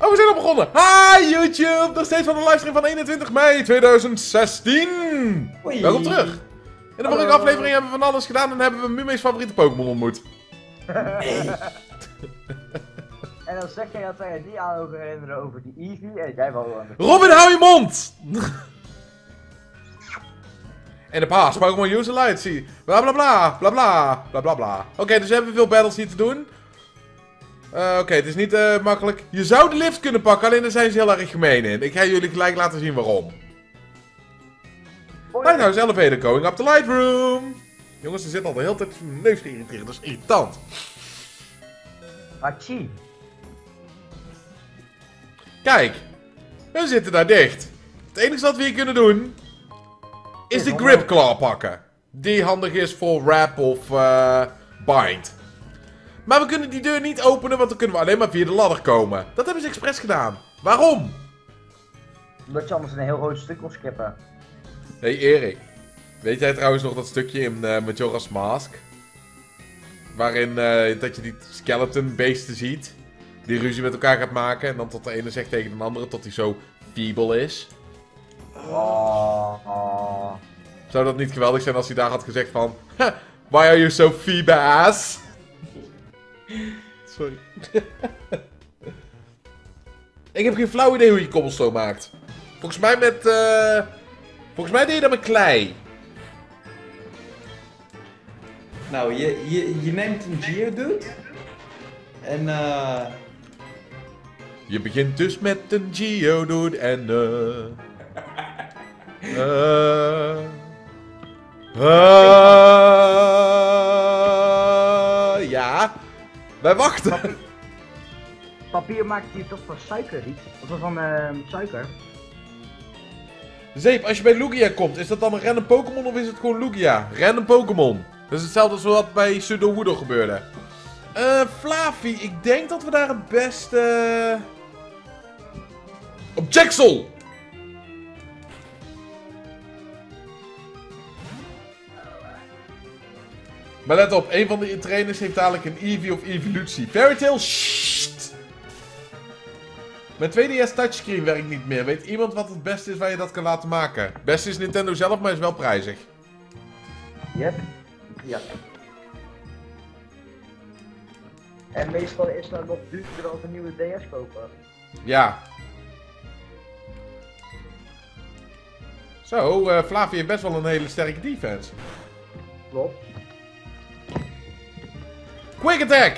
Oh, we zijn al begonnen. Hi YouTube! Nog steeds van de livestream van 21 mei 2016. Hoi. Welkom terug. In de vorige aflevering hebben we van alles gedaan en hebben we Mume's favoriete Pokémon ontmoet. En dan zeg jij dat wij die aan over herinneren over die Eevee en jij wel aan de... Robin, hou je mond! En de paas, Pokémon User Light, zie. Bla bla bla, bla bla, bla bla bla. Oké, dus we hebben veel battles hier te doen. Eh, Oké, het is niet eh, makkelijk. Je zou de lift kunnen pakken, alleen daar zijn ze heel erg gemeen in. Ik ga jullie gelijk laten zien waarom. Oh, Lighthouse Elevator going up the light room. Jongens, er zit al de hele tijd mijn neus geïrriteerd. Dat is irritant. Hachi. Kijk, we zitten daar dicht. Het enige wat we hier kunnen doen is de grip claw pakken. Die handig is voor wrap of eh, bind. Maar we kunnen die deur niet openen, want dan kunnen we alleen maar via de ladder komen. Dat hebben ze expres gedaan. Waarom? Omdat je anders een heel groot stuk kon skippen. Hey Erik, weet jij trouwens nog dat stukje in eh Majora's Mask? Waarin eh, dat je die skeleton beesten ziet, die ruzie met elkaar gaat maken en dan tot de ene zegt tegen de andere tot hij zo feeble is. Oh. oh. Zou dat niet geweldig zijn als hij daar had gezegd van... "Huh, Why are you so feeble ass? Sorry. ik heb geen flauw idee hoe je cobblestone maakt. Volgens mij met... eh volgens mij deed je dat met klei. Nou, je, je, je neemt een Geodude. En eh. Je begint dus met een Geodude en eh... eh... eh, ja. Wij wachten. Papier maakt hier toch van suiker, niet? Of van suiker? Zeep, als je bij Lugia komt, is dat dan een random Pokémon of is het gewoon Lugia? Random Pokémon. Dat is hetzelfde als wat bij Pseudo Wudo gebeurde. Eh, Flavi, ik denk dat we daar het beste... Op! Maar let op, een van de trainers heeft dadelijk een Eevee of Evolutie. Fairy Tail, sssst! Mijn 2DS touchscreen werkt niet meer. Weet iemand wat het beste is waar je dat kan laten maken? Het beste is Nintendo zelf, maar is wel prijzig. Yep. Ja. En meestal is dat nog duurder dan een nieuwe DS kopen. Ja. Zo, eh Flavie heeft best wel een hele sterke defense. Klopt. Quick attack!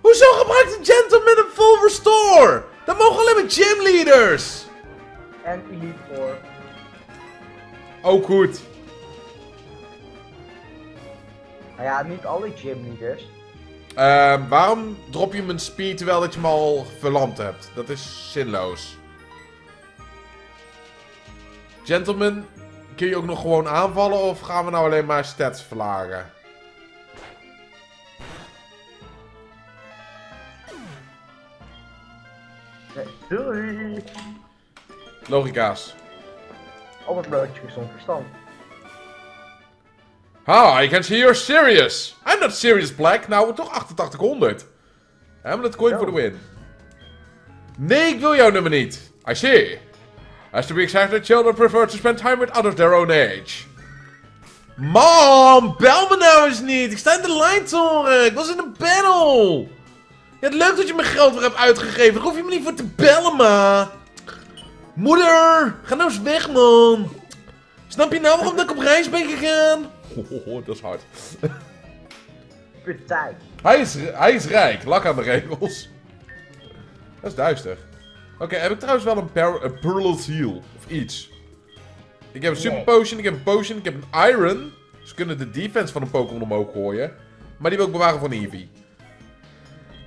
Hoezo gebruikt een gentleman een full restore? Dat mogen alleen maar gymleaders! En Elite Four. Ook goed. Nou ja, niet alle gymleaders. Ehm, waarom drop je hem een speed terwijl dat je hem al verlamd hebt? Dat is zinloos. Gentleman, kun je ook nog gewoon aanvallen of gaan we nou alleen maar stats verlagen? Nee, doei! Logica's. Op het broodje gezond verstand. Ah, I can see you're serious. I'm not serious, Black. Nou, toch 8800. Hamlet coin Zo. for the win. Nee, ik wil jouw nummer niet. I see. As to be exact, children prefer to spend time with others their own age. Mom, bel me nou eens niet. Ik sta in de lijntoren. Ik was in een battle. Ja, het leuk dat je mijn geld weer hebt uitgegeven. Daar hoef je me niet voor te bellen, ma. Moeder, ga nou eens weg, man. Snap je nou waarom dat ik op reis ben gegaan? Oh, dat is hard. Partij. Hij is, hij is rijk, lak aan de regels. Dat is duister. Oké, heb ik trouwens wel een, per, een Pearl's Heal of iets? Ik heb een Super Nee. Potion, ik heb een Potion, ik heb een Iron. Ze kunnen de defense van een Pokémon omhoog gooien. Maar die wil ik bewaren voor een Eevee.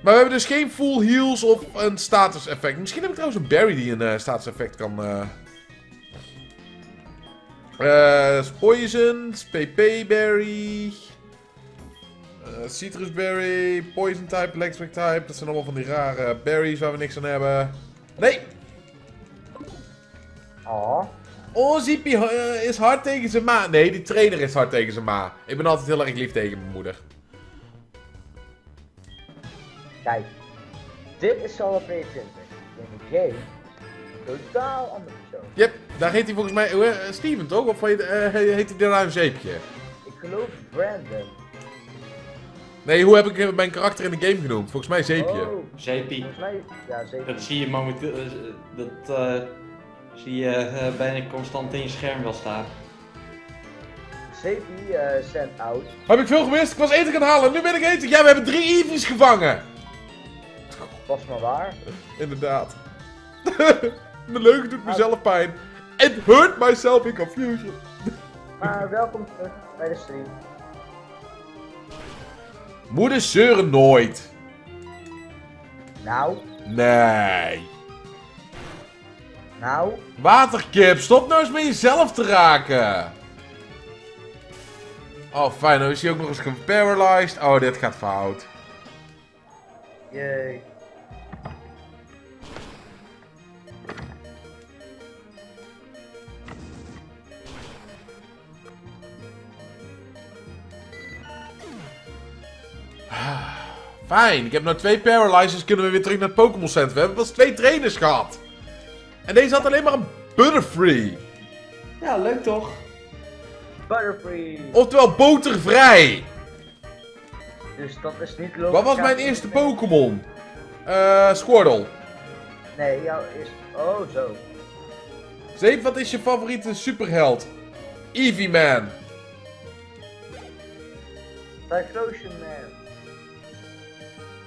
Maar we hebben dus geen full heals of een status effect. Misschien heb ik trouwens een Berry die een eh, status effect kan... eh, Poison, PP Berry... Citrus Berry, Poison type, Electric type. Dat zijn allemaal van die rare berries waar we niks aan hebben. Nee! Oh. Oh, Zippy is hard tegen zijn ma. Nee, die trainer is hard tegen zijn ma. Ik ben altijd heel erg lief tegen mijn moeder. Kijk, dit is Solo Play 20. In de game, totaal andere persoon. Yep, daar heet hij volgens mij eh, Steven toch? Of heet, eh, heet hij de ruim zeepje? Ik geloof Brandon. Nee, hoe heb ik eh, mijn karakter in de game genoemd? Volgens mij zeepje. Oh, Zeepie. volgens mij, ja zeker. Dat zie je momenteel, dat eh, zie je eh, bijna constant in je scherm wel staan. Zeepie eh sent out. Heb ik veel gemist? Ik was eten gaan halen. Nu ben ik eten. Ja, we hebben drie Eevees gevangen. Was maar waar. Inderdaad. Mijn leugen doet mezelf pijn. It hurt myself in confusion. Maar welkom terug bij de stream. Moeder zeuren nooit. Nou, Nee. nou. Waterkip, stop nou eens met jezelf te raken. Oh, fijn. Dan is hij ook nog eens geparalyzed. Oh, dit gaat fout. Jee. Fijn, ik heb nou twee paralyzers, kunnen we weer terug naar het Pokémon Center. We hebben pas twee trainers gehad. En deze had alleen maar een Butterfree. Ja, leuk toch? Butterfree. Oftewel botervrij. Dus dat is niet logisch. Wat was mijn eerste Pokémon? Eh, Squirtle. Nee, jouw is. Oh, zo. Zeep, wat is je favoriete superheld? Eevee Man. Typhlosion Man.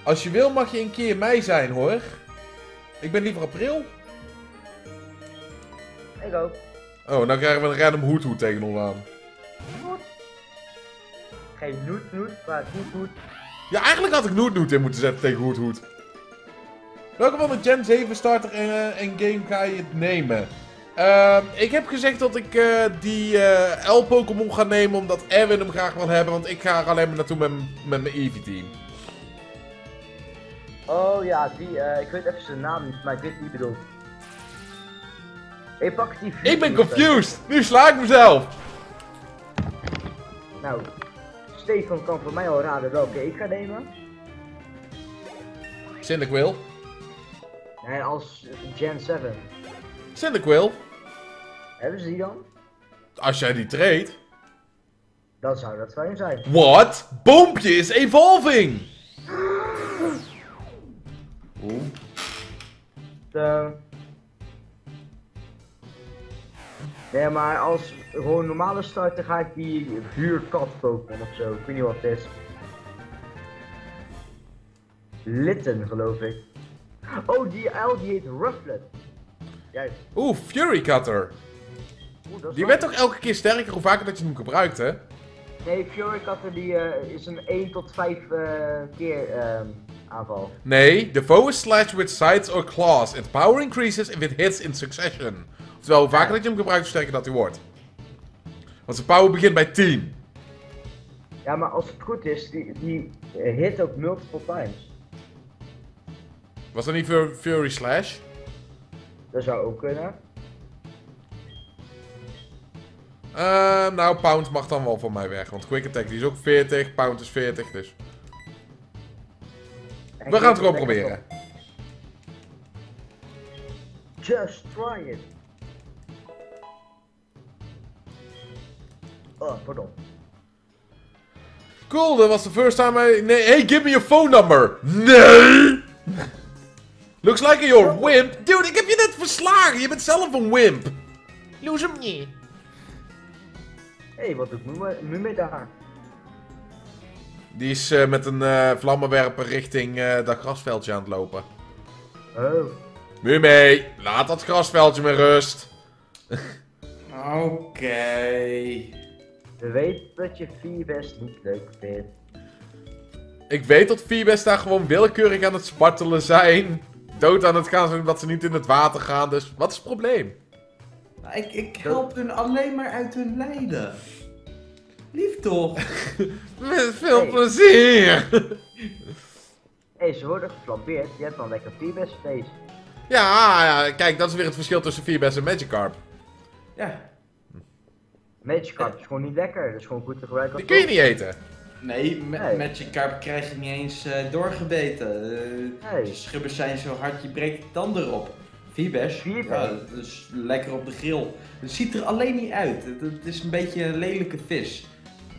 Als je wil mag je een keer mei zijn hoor. Ik ben liever april. Ik ook. Oh, dan krijgen we een random hoed tegen ons aan. Geen noet noet, maar goed goed. Ja, eigenlijk had ik Noot Noot in moeten zetten tegen Hoed Hoed. Welke van de Gen 7 starter en, en game ga je het nemen? Ehm, ik heb gezegd dat ik eh, die eh, L-Pokémon ga nemen omdat Erwin hem graag wil hebben. Want ik ga er alleen maar naartoe met, met mijn Eevee-team. Oh ja, die, eh, ik weet even zijn naam niet, maar ik weet wie je bedoelt. Ik pak die Ik ben Fuse, confused! Nu sla ik mezelf! Nou, Stefan kan voor mij al raden welke ik ga nemen. Cyndaquil. Nee, als Gen 7. Cyndaquil. Hebben ze die dan? Als jij die treedt. Dan zou dat fijn zijn. What? Boompje is evolving! Oeh. De... Nee, maar als gewoon normale starter ga ik die vuurkat Pokémon of zo. Ik weet niet wat het is. Litten, geloof ik. Oh, die L die heet Rufflet. Juist. Oeh, Fury Cutter. Oeh, Die werd toch elke keer sterker hoe vaker dat je hem gebruikt, hè? Nee, Fury Cutter die eh, is een 1 tot 5 eh, keer ehm, aanval. Nee, the foe is slashed with sides or claws. Its power increases if it hits in succession. Oftewel, hoe vaker dat je hem gebruikt, hoe sterker dat hij wordt. Want zijn power begint bij 10. Ja, maar als het goed is, die, die eh, hit ook multiple times. Was dat niet Fur- Fury Slash? Dat zou ook kunnen. Ehm, nou, Pound mag dan wel voor mij weg. Want Quick Attack die is ook 40, Pound is 40, dus... We gaan het gewoon proberen. Just try it. Oh, pardon. Cool, that was the first time I... Nee, hey, give me your phone number! Nee! Looks like you're a wimp. Dude, ik heb je net verslagen. Je bent zelf een wimp. Lose hem niet. Hé, hey, wat doet Mume daar? Die is eh, met een eh, vlammenwerper richting eh, dat grasveldje aan het lopen. Oh. Nu mee, laat dat grasveldje met rust. Oké. We weten dat je vier best niet leuk vindt. Ik weet dat Vibes daar gewoon willekeurig aan het spartelen zijn. Dood aan het gaan zijn omdat ze niet in het water gaan, dus wat is het probleem? Nou, Ik, ik help hun alleen maar uit hun lijden. Lief toch? Met veel Hey. plezier. Hé, hey, ze worden geflambeerd. Je hebt dan lekker vier best face. Ja, ja, kijk, dat is weer het verschil tussen Vibes en Magikarp. Ja. Magikarp is gewoon niet lekker. Dat is gewoon goed te gebruiken Die kun je niet eten. Nee, Nee. Magikarp krijg je niet eens eh, doorgebeten. Nee. de Schubbers zijn zo hard, je breekt de tanden erop. Vibash. ja, dat is lekker op de grill. Het ziet er alleen niet uit. Het, het is een beetje een lelijke vis.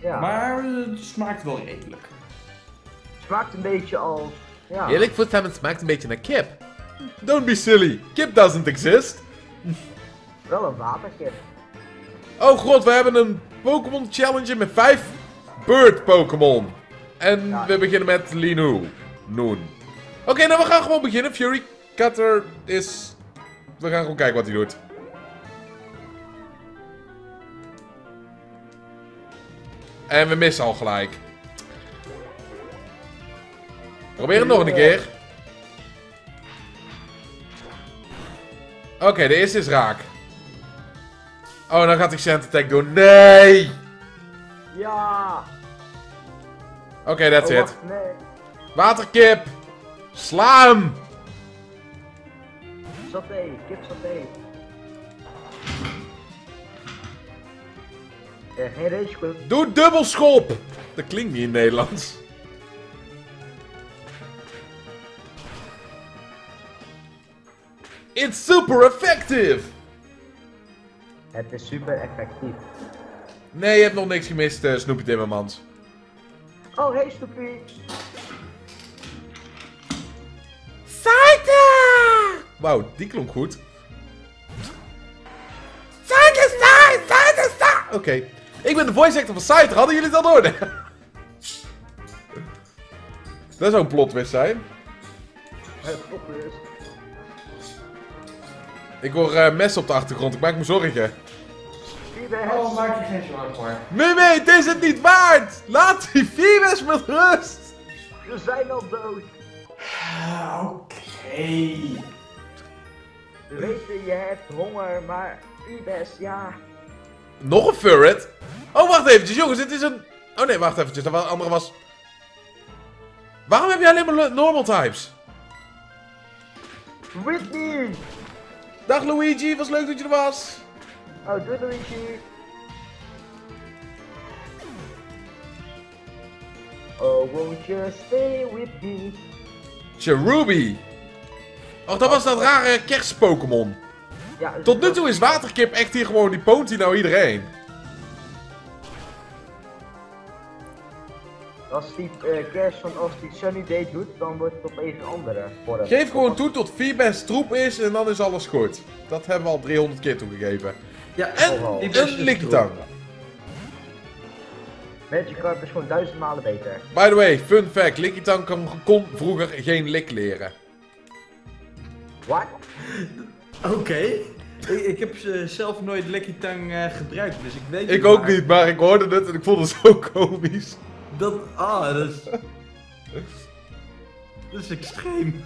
Ja. Maar eh, het smaakt wel redelijk. Smaakt een beetje als... Ja. Eerlijk voor het smaakt een beetje naar kip. Don't be silly. Kip doesn't exist. Wel een waterkip. Oh god, we hebben een Pokémon Challenge met vijf Bird Pokémon. En Ja. we beginnen met Linu. Noon. Oké, nou we gaan gewoon beginnen. Fury Cutter is... We gaan gewoon kijken wat hij doet. En we missen al gelijk. Probeer het nog een keer. Oké, de eerste is raak. Oh, dan gaat hij Sand Attack doen. Nee! Ja! Oké, that's oh, it. nee. Waterkip! Sla hem! Saté, kip saté. Geen ragequip. Doe dubbelschop! Dat klinkt niet in Nederlands. It's super effective! Het is super effectief. Nee, je hebt nog niks gemist, eh, Snoopy Timmermans. Oh, hey Stoepie. Saita! Wauw, die klonk goed. Saita, Saita, Saita, Saita! Oké, ik ben de voice actor van Saita. Hadden jullie al door? Dat zou een plot twist zijn. Ik hoor eh, messen op de achtergrond. Ik maak me zorgen. Oh, maak je geen zorgen voor. Mimi, het is het niet waard! Laat die Phoebus met rust! We zijn al dood. Ah, Oké. We weten, je hebt honger, maar Vives, ja. Nog een Furret? Oh, wacht eventjes, jongens, dit is een... Oh nee, wacht eventjes, dat andere was... Waarom heb je alleen maar normal types? Whitney! Dag Luigi, was leuk dat je er was. Oh, doei Luigi. Oh, won't you stay with me? Cherubi. Oh, dat was dat rare kerst-Pokémon. Ja, Tot nu toe is Waterkip echt hier gewoon, die poont hier nou iedereen. Als die eh, kerst van als die Sunny Day doet, dan wordt het opeens een andere vorm. Geef gewoon toe tot Phoebus troep is en dan is alles goed. Dat hebben we al 300 keer toegegeven. Ja, En Oh, die een Lickitung. Magikarp is gewoon duizend malen beter. By the way, fun fact, Lickitung kon, kon vroeger geen lik leren. What? Oké. Ik, ik heb eh, zelf nooit Lickitung eh gebruikt, dus ik weet Ik ook maar niet, maar ik hoorde het en ik vond het zo komisch. Dat, ah, dat is... Dat is extreem.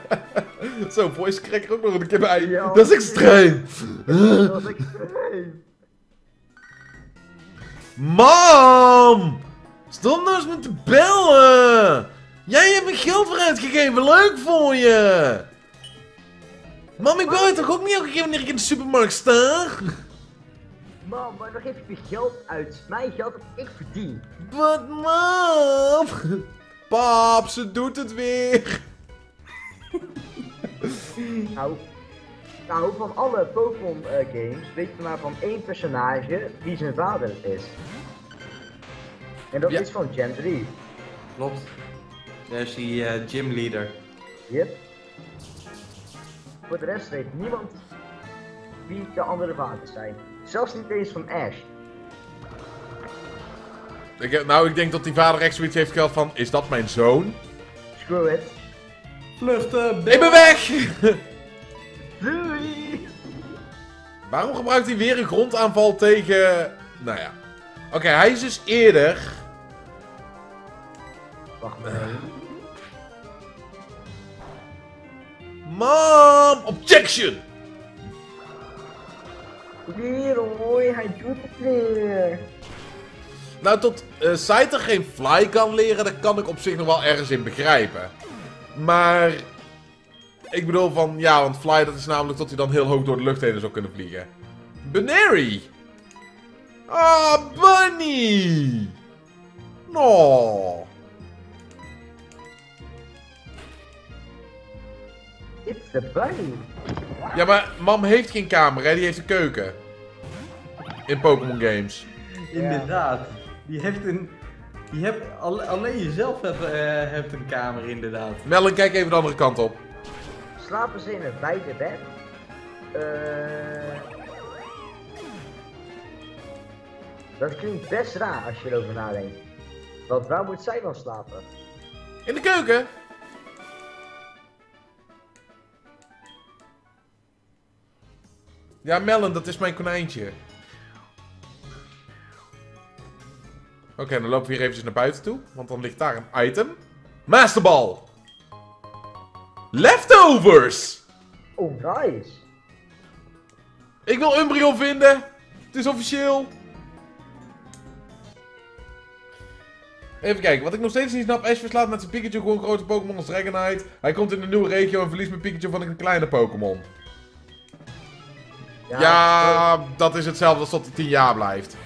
Zo, voice crack er ook nog een keer bij. Ja. Dat is extreem. Dat is extreem. Mam! Stop nou eens met te bellen! Jij hebt me geld voor uitgegeven, leuk voor je! Mam, ik bel je toch ook niet elke keer wanneer ik in de supermarkt sta? Man, maar dan geef ik je geld uit. Mijn geld dat ik verdien. Wat, mam? Pap, ze doet het weer. Nou, nou van alle Pokémon eh, games weet je maar van één personage wie zijn vader is. En dat Ja. is van Gen 3. Klopt. Daar is die eh, gymleader. Yep. Voor de rest weet niemand wie de andere vaders zijn. Zelfs niet eens van Ash. Ik, heb- nou, ik denk dat die vader echt zoiets heeft gehad van, is dat mijn zoon? Screw it. Vluchten, Ik ben weg! Doei! Waarom gebruikt hij weer een grondaanval tegen... Nou ja. Oké, hij is dus eerder... Wacht maar Mom! Objection! Leroy, hij doet het weer. Nou, tot eh Scyther geen fly kan leren, daar kan ik op zich nog wel ergens in begrijpen. Maar... Ik bedoel van, ja, want fly dat is namelijk dat hij dan heel hoog door de lucht heen zou kunnen vliegen. Benary! Ah, Bunny! No. It's the bunny. Ja, maar mam heeft geen kamer, hè? Die heeft een keuken. In Pokémon games. Inderdaad. Die heeft een... Die hebt, al- alleen jezelf hebt, eh, hebt een kamer, inderdaad. Melon, kijk even de andere kant op. Slapen ze in het beide bed? Eh. Dat klinkt best raar als je erover nadenkt. Want waar moet zij dan slapen? In de keuken. Ja, Melon, dat is mijn konijntje. Oké, dan lopen we hier eventjes naar buiten toe. Want dan ligt daar een item. Masterball. Leftovers. Oh, nice. Ik wil Umbreon vinden. Het is officieel. Even kijken, wat ik nog steeds niet snap. Ash verslaat met zijn Pikachu gewoon grote Pokémon als Dragonite. Hij komt in een nieuwe regio en verliest met Pikachu van een kleine Pokémon. Ja, dat is hetzelfde als tot hij 10 jaar blijft.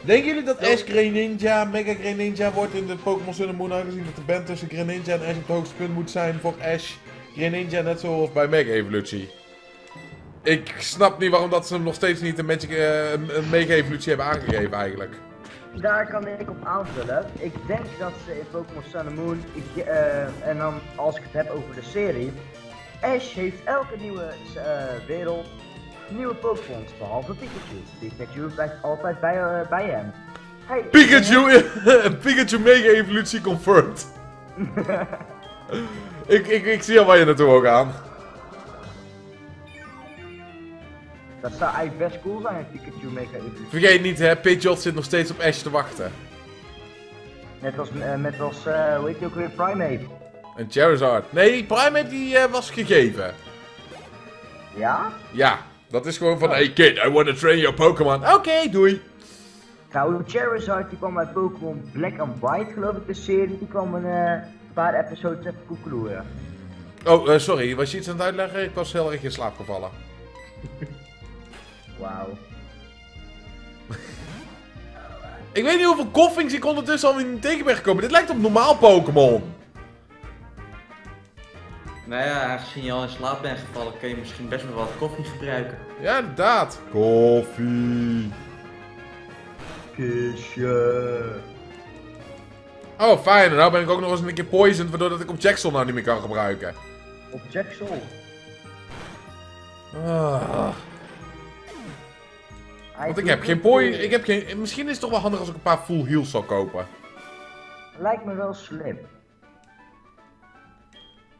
Denken jullie dat Ash Greninja, Mega Greninja wordt in de Pokémon Sun and Moon aangezien dat de band tussen Greninja en Ash op het hoogste punt moet zijn voor Ash Greninja net zoals bij Mega Evolutie? Ik snap niet waarom dat ze hem nog steeds niet een, Magic, eh, een, Mega Evolutie hebben aangegeven eigenlijk. Daar kan ik op aanvullen. Ik denk dat ze in Pokémon Sun and Moon, ik, eh, en dan als ik het heb over de serie, Ash heeft elke nieuwe eh, wereld nieuwe Pokémons, behalve Pikachu. Pikachu blijft altijd bij, eh, bij hem. Is Pikachu, Pikachu Mega Evolutie confirmed. ik, ik, ik zie al waar je naartoe wil gaan. Dat zou eigenlijk best cool zijn, een Pikachu Mega Evolutie. Vergeet niet hè, Pidgeot zit nog steeds op Ash te wachten. Net als, eh, net als eh, hoe heet die ook weer, Primate. En Charizard. Nee, die eh, was gegeven. Ja? Ja, dat is gewoon van, hey kid, I want to train your Pokémon. Oké, doei. Trouwens, Charizard die kwam uit Pokémon Black and White, geloof ik, de serie. Die kwam een eh, paar episodes even koekeloeren. Oh, eh, sorry, was je iets aan het uitleggen? Ik was heel erg in slaap gevallen. Wauw. Ik weet niet hoeveel koffings ik ondertussen al in tegen ben gekomen. Dit lijkt op normaal Pokémon. Nou ja, aangezien je al in slaap bent gevallen, kun je misschien best wel wat koffie gebruiken. Ja, inderdaad. Koffie. Kusje. Oh, fijn. En nou ben ik ook nog eens een keer poisoned, waardoor dat ik op Jackson nou niet meer kan gebruiken. Op Jackson. Ah. Want ik heb geen poison. Ik heb geen. Misschien is het toch wel handig als ik een paar full heals zal kopen. Lijkt me wel slim.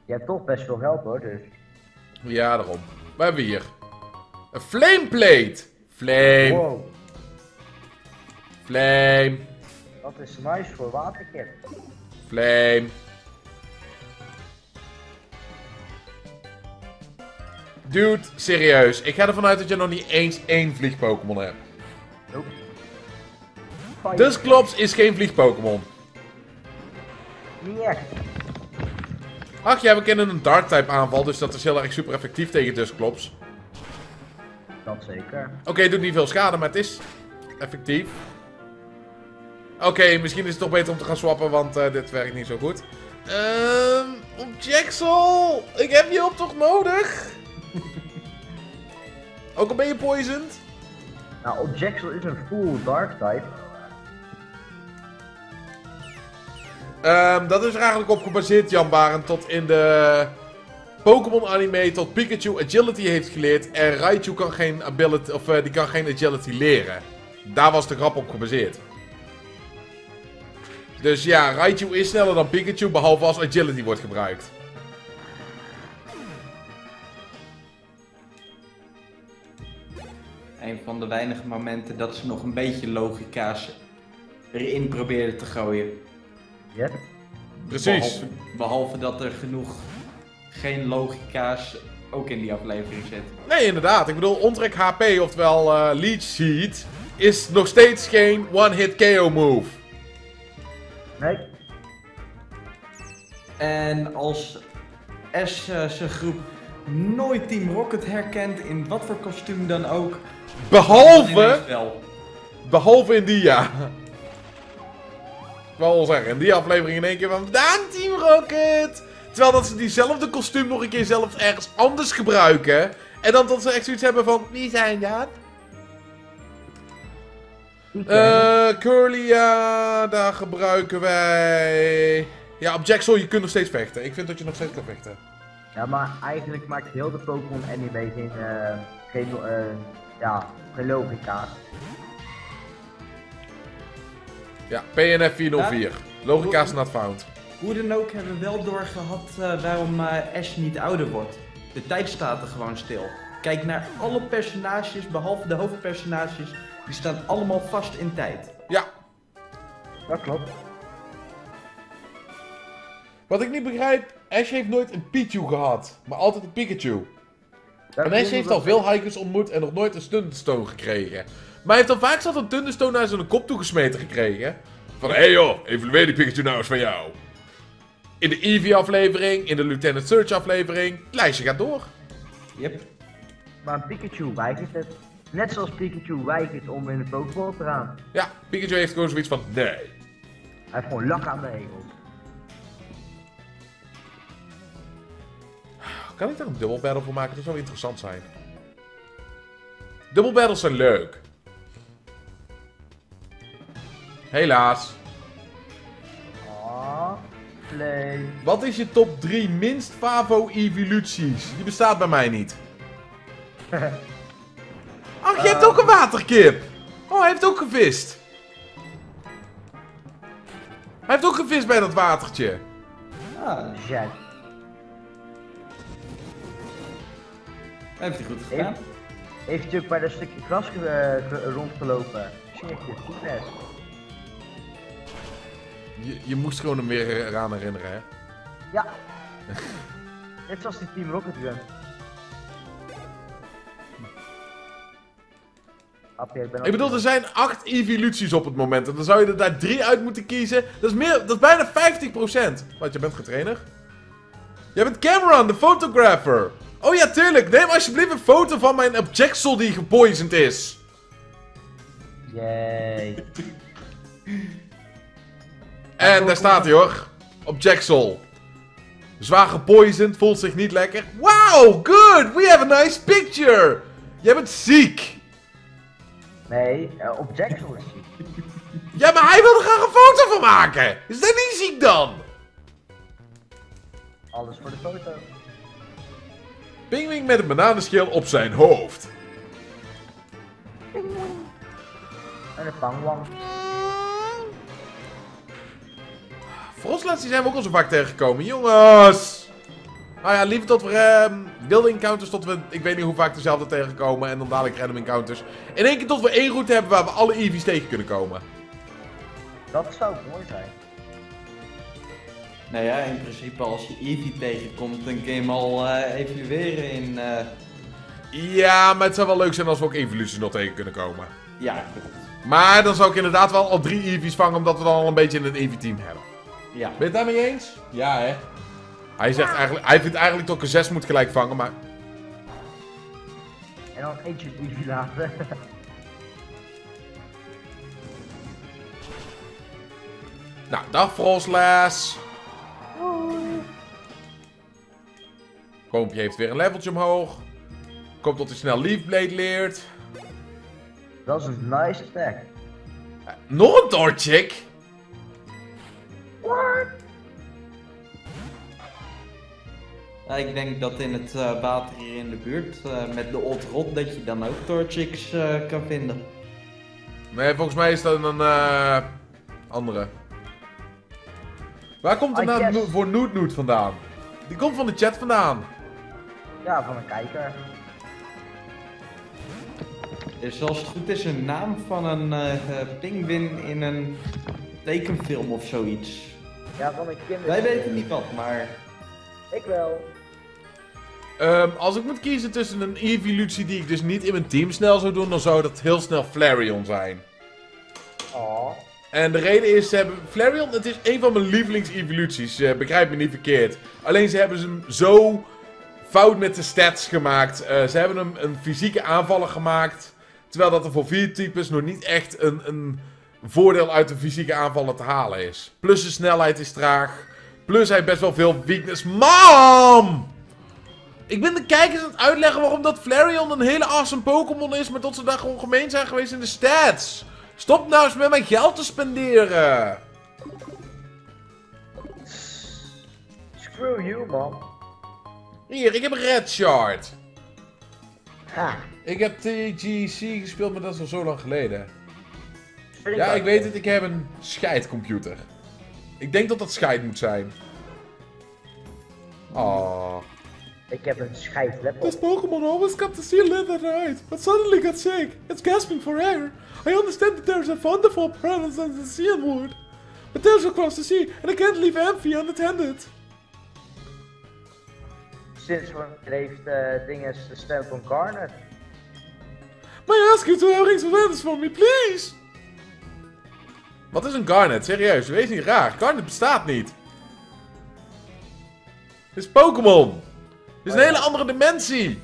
Je hebt toch best veel geld hoor, dus. Ja, daarom. Wat hebben we hier? Een flame plate. Flame. Wow, Flame. dat is nice voor waterkip. Flame. Dude, serieus. Ik ga ervan uit dat je nog niet eens één vlieg-Pokémon hebt. Nope. Fire. Dusclops is geen vlieg-Pokémon. Niet echt. Ach ja, we kennen een Dark-type aanval, dus dat is heel erg super effectief tegen Dusclops. Dat zeker. Oké, doet niet veel schade, maar het is effectief. Oké, misschien is het toch beter om te gaan swappen, want eh, dit werkt niet zo goed. Ehm, op Jaxel! Ik heb je op toch nodig? Ook al ben je poisoned? Nou, op Jackson is een full dark type. Ehm, dat is er eigenlijk op gebaseerd, Jan Barend, tot in de Pokémon anime tot Pikachu agility heeft geleerd en Raichu kan geen ability, of eh, die kan geen agility leren. Daar was de grap op gebaseerd. Dus ja, Raichu is sneller dan Pikachu, behalve als agility wordt gebruikt. Een van de weinige momenten dat ze nog een beetje logica's erin probeerden te gooien. Yep. Precies. Behalve, behalve dat er genoeg geen logica's ook in die aflevering zitten. Nee, inderdaad. Ik bedoel, Ontrek HP, oftewel eh Leech Seed, is nog steeds geen one-hit KO move. Nee. En als Ash eh, zijn groep nooit Team Rocket herkent, in wat voor kostuum dan ook, dan Behalve, behalve in die ja. Wel zeggen, in die aflevering in één keer van... Daan, Team Rocket! Terwijl dat ze diezelfde kostuum nog een keer zelf ergens anders gebruiken. En dan dat ze echt zoiets hebben van... Wie zijn dat? Eh, Curly, ja, daar gebruiken wij... Ja, op Jackson, je kunt nog steeds vechten. Ik vind dat je nog steeds kan vechten. Ja, maar eigenlijk maakt heel de Pokémon anime geen, eh, geen, eh, ja, geen logica. Ja, PNF 404. Logica is not found. Hoe dan ook hebben we wel doorgehad eh, waarom eh, Ash niet ouder wordt. De tijd staat er gewoon stil. Kijk naar alle personages, behalve de hoofdpersonages, die staan allemaal vast in tijd. Ja, Dat klopt. wat ik niet begrijp... Ash heeft nooit een Pichu gehad, maar altijd een Pikachu. En Ash heeft al veel hikers ontmoet en nog nooit een Thunderstone gekregen. Maar hij heeft al vaak zat een Thunderstone naar zijn kop toegesmeten gekregen. Van, hé hey joh, evalueer die Pikachu nou eens van jou. In de Eevee-aflevering, in de Lieutenant Search aflevering. Het lijstje gaat door. Yep. Maar Pikachu weigert het. Net zoals Pikachu weigert om in de Pokémon te gaan. Ja, Pikachu heeft gewoon zoiets van, nee. Hij heeft gewoon lak aan de hemel. Kan ik daar een dubbel battle voor maken? Dat zou interessant zijn. Dubbel battles zijn leuk. Helaas. Play. Wat is je top 3 minst favo evoluties? Die bestaat bij mij niet. Ach, je hebt ook een waterkip. Oh, hij heeft ook gevist. Hij heeft ook gevist bij dat watertje. Ah, Jet. heeft hij goed gedaan. Heeft hij ook bij dat stukje gras ge- rondgelopen? Je, goed best. Je, je moest gewoon hem weer eraan herinneren, hè? Ja. Net zoals die Team Rocket Run. Ik bedoel, er zijn acht evoluties op het moment. En dan zou je er daar drie uit moeten kiezen. Dat is, meer, dat is bijna 50%. Want je bent getrainer. Jij bent Cameron, de photographer. Oh ja, tuurlijk. Neem alsjeblieft een foto van mijn Objexel die gepoisoned is. Yay. En daar staat hij hoor. Objexel. Zwaar gepoisoned, voelt zich niet lekker. Wow, good. We have a nice picture. Jij bent ziek. Nee, uh, op Jackson is ziek. Ja, maar hij wil er graag een foto van maken. Is dat niet ziek dan? Alles voor de foto. Pingwing met een bananenschil op zijn hoofd. En een pangwang. Frostlands die zijn we ook al zo vaak tegengekomen. Jongens! Nou ja, liever tot we ehm wilde encounters tot we, ik weet niet hoe vaak dezelfde tegenkomen. En dan dadelijk random encounters. In één keer tot we één route hebben waar we alle EV's tegen kunnen komen. Dat zou mooi zijn. Nou ja, in principe als je Eevee tegenkomt, dan kun je hem al eh, evalueren in... eh, Ja, maar het zou wel leuk zijn als we ook evoluties nog tegen kunnen komen. Ja, klopt. Maar dan zou ik inderdaad wel al drie EV's vangen, omdat we dan al een beetje een EV-team hebben. Ja. Ben je het daarmee eens? Ja, hè? Hij zegt eigenlijk, hij vindt eigenlijk dat ik een 6 moet gelijk vangen, maar... En dan eentje Eevee laten. Nou, dag Frostlass. Koompje heeft weer een leveltje omhoog. Komt tot hij snel Leafblade leert. Dat is een nice attack. Eh, nog een Torchic? Ja, ik denk dat in het eh, water hier in de buurt, eh, met de Old Rot, dat je dan ook Torchics eh, kan vinden. Nee, volgens mij is dat een eh, andere. Waar komt de I naam. No- voor Noot Noot vandaan? Die komt van de chat vandaan. Ja, van een kijker. Dus als het goed is een naam van een pinguïn in een tekenfilm of zoiets. Ja, van een kinder. Wij weten niet wat, maar Ik wel. Ehm, als ik moet kiezen tussen een evolutie die ik dus niet in mijn team snel zou doen, dan zou dat heel snel Flareon zijn. Oh. En de reden is, ze hebben, Flareon, het is een van mijn lievelings-evoluties, eh, begrijp me niet verkeerd. Alleen ze hebben ze hem zo fout met de stats gemaakt. Eh, ze hebben hem een fysieke aanvaller gemaakt, terwijl dat er voor vier types nog niet echt een, een voordeel uit de fysieke aanvallen te halen is. Plus de snelheid is traag. Plus hij heeft best wel veel weakness. Mam! Ik ben de kijkers aan het uitleggen waarom dat Flareon een hele awesome Pokémon is, maar tot ze daar gewoon gemeen zijn geweest in de stats. Stop nou eens met mijn geld te spenderen. Screw you, man. Hier, ik heb een Red Shard. Ha. Ik heb TGC gespeeld, maar dat is al zo lang geleden. Ja, ik weet het, ik heb een scheidcomputer. Ik denk dat dat scheid moet zijn. Oh. Ik heb een scheidlaptop. This Pokemon always come to see live at night, but suddenly got sick. It's gasping for air. I understand that there's a wonderful presence on the sea and wood. But there's across the sea, and I can't leave Amphi unattended. Sinds wanneer heeft eh dinges de stem van Garnet? May I ask you to bring some letters for me, please? Wat is een Garnet? Serieus, wees niet raar. Garnet bestaat niet. Het is Pokémon. Het is een Oh hele andere dimensie.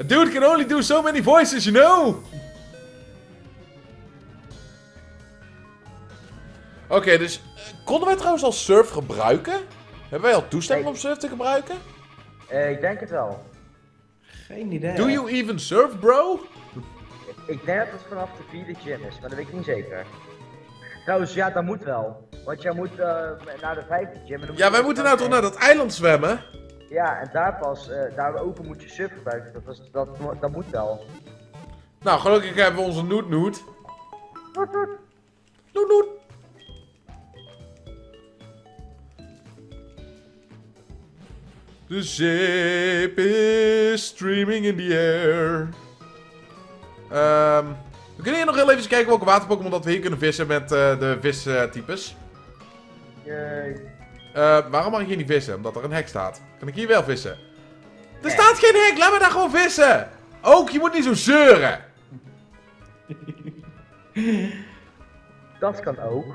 A dude can only do so many voices, you know. Oké, dus eh, konden wij trouwens al Surf gebruiken? Hebben wij al toestemming Nee. om Surf te gebruiken? Eh, ik denk het wel. Geen idee. Do you even surf, bro? Ik denk dat het vanaf de vierde gym is, maar dat weet ik niet zeker. Trouwens, ja, dat moet wel. Want jij moet eh, naar de vijfde gym. en dan moet Ja, wij moeten nou toch naar dat eiland zwemmen? Ja, en daar pas, eh, daar open moet je surf gebruiken. Dat, was, dat, dat moet wel. Nou, gelukkig hebben we onze Noet Noet. Toet, toet. Noet Noet. De zeep is streaming in the air. Ehm, we kunnen hier nog heel even kijken welke waterpokémon dat we hier kunnen vissen met eh, de vistypes. Jee. Eh, waarom mag ik hier niet vissen? Omdat er een hek staat. Kan ik hier wel vissen? Er staat geen hek, laat me daar gewoon vissen! Ook, je moet niet zo zeuren! Dat kan ook.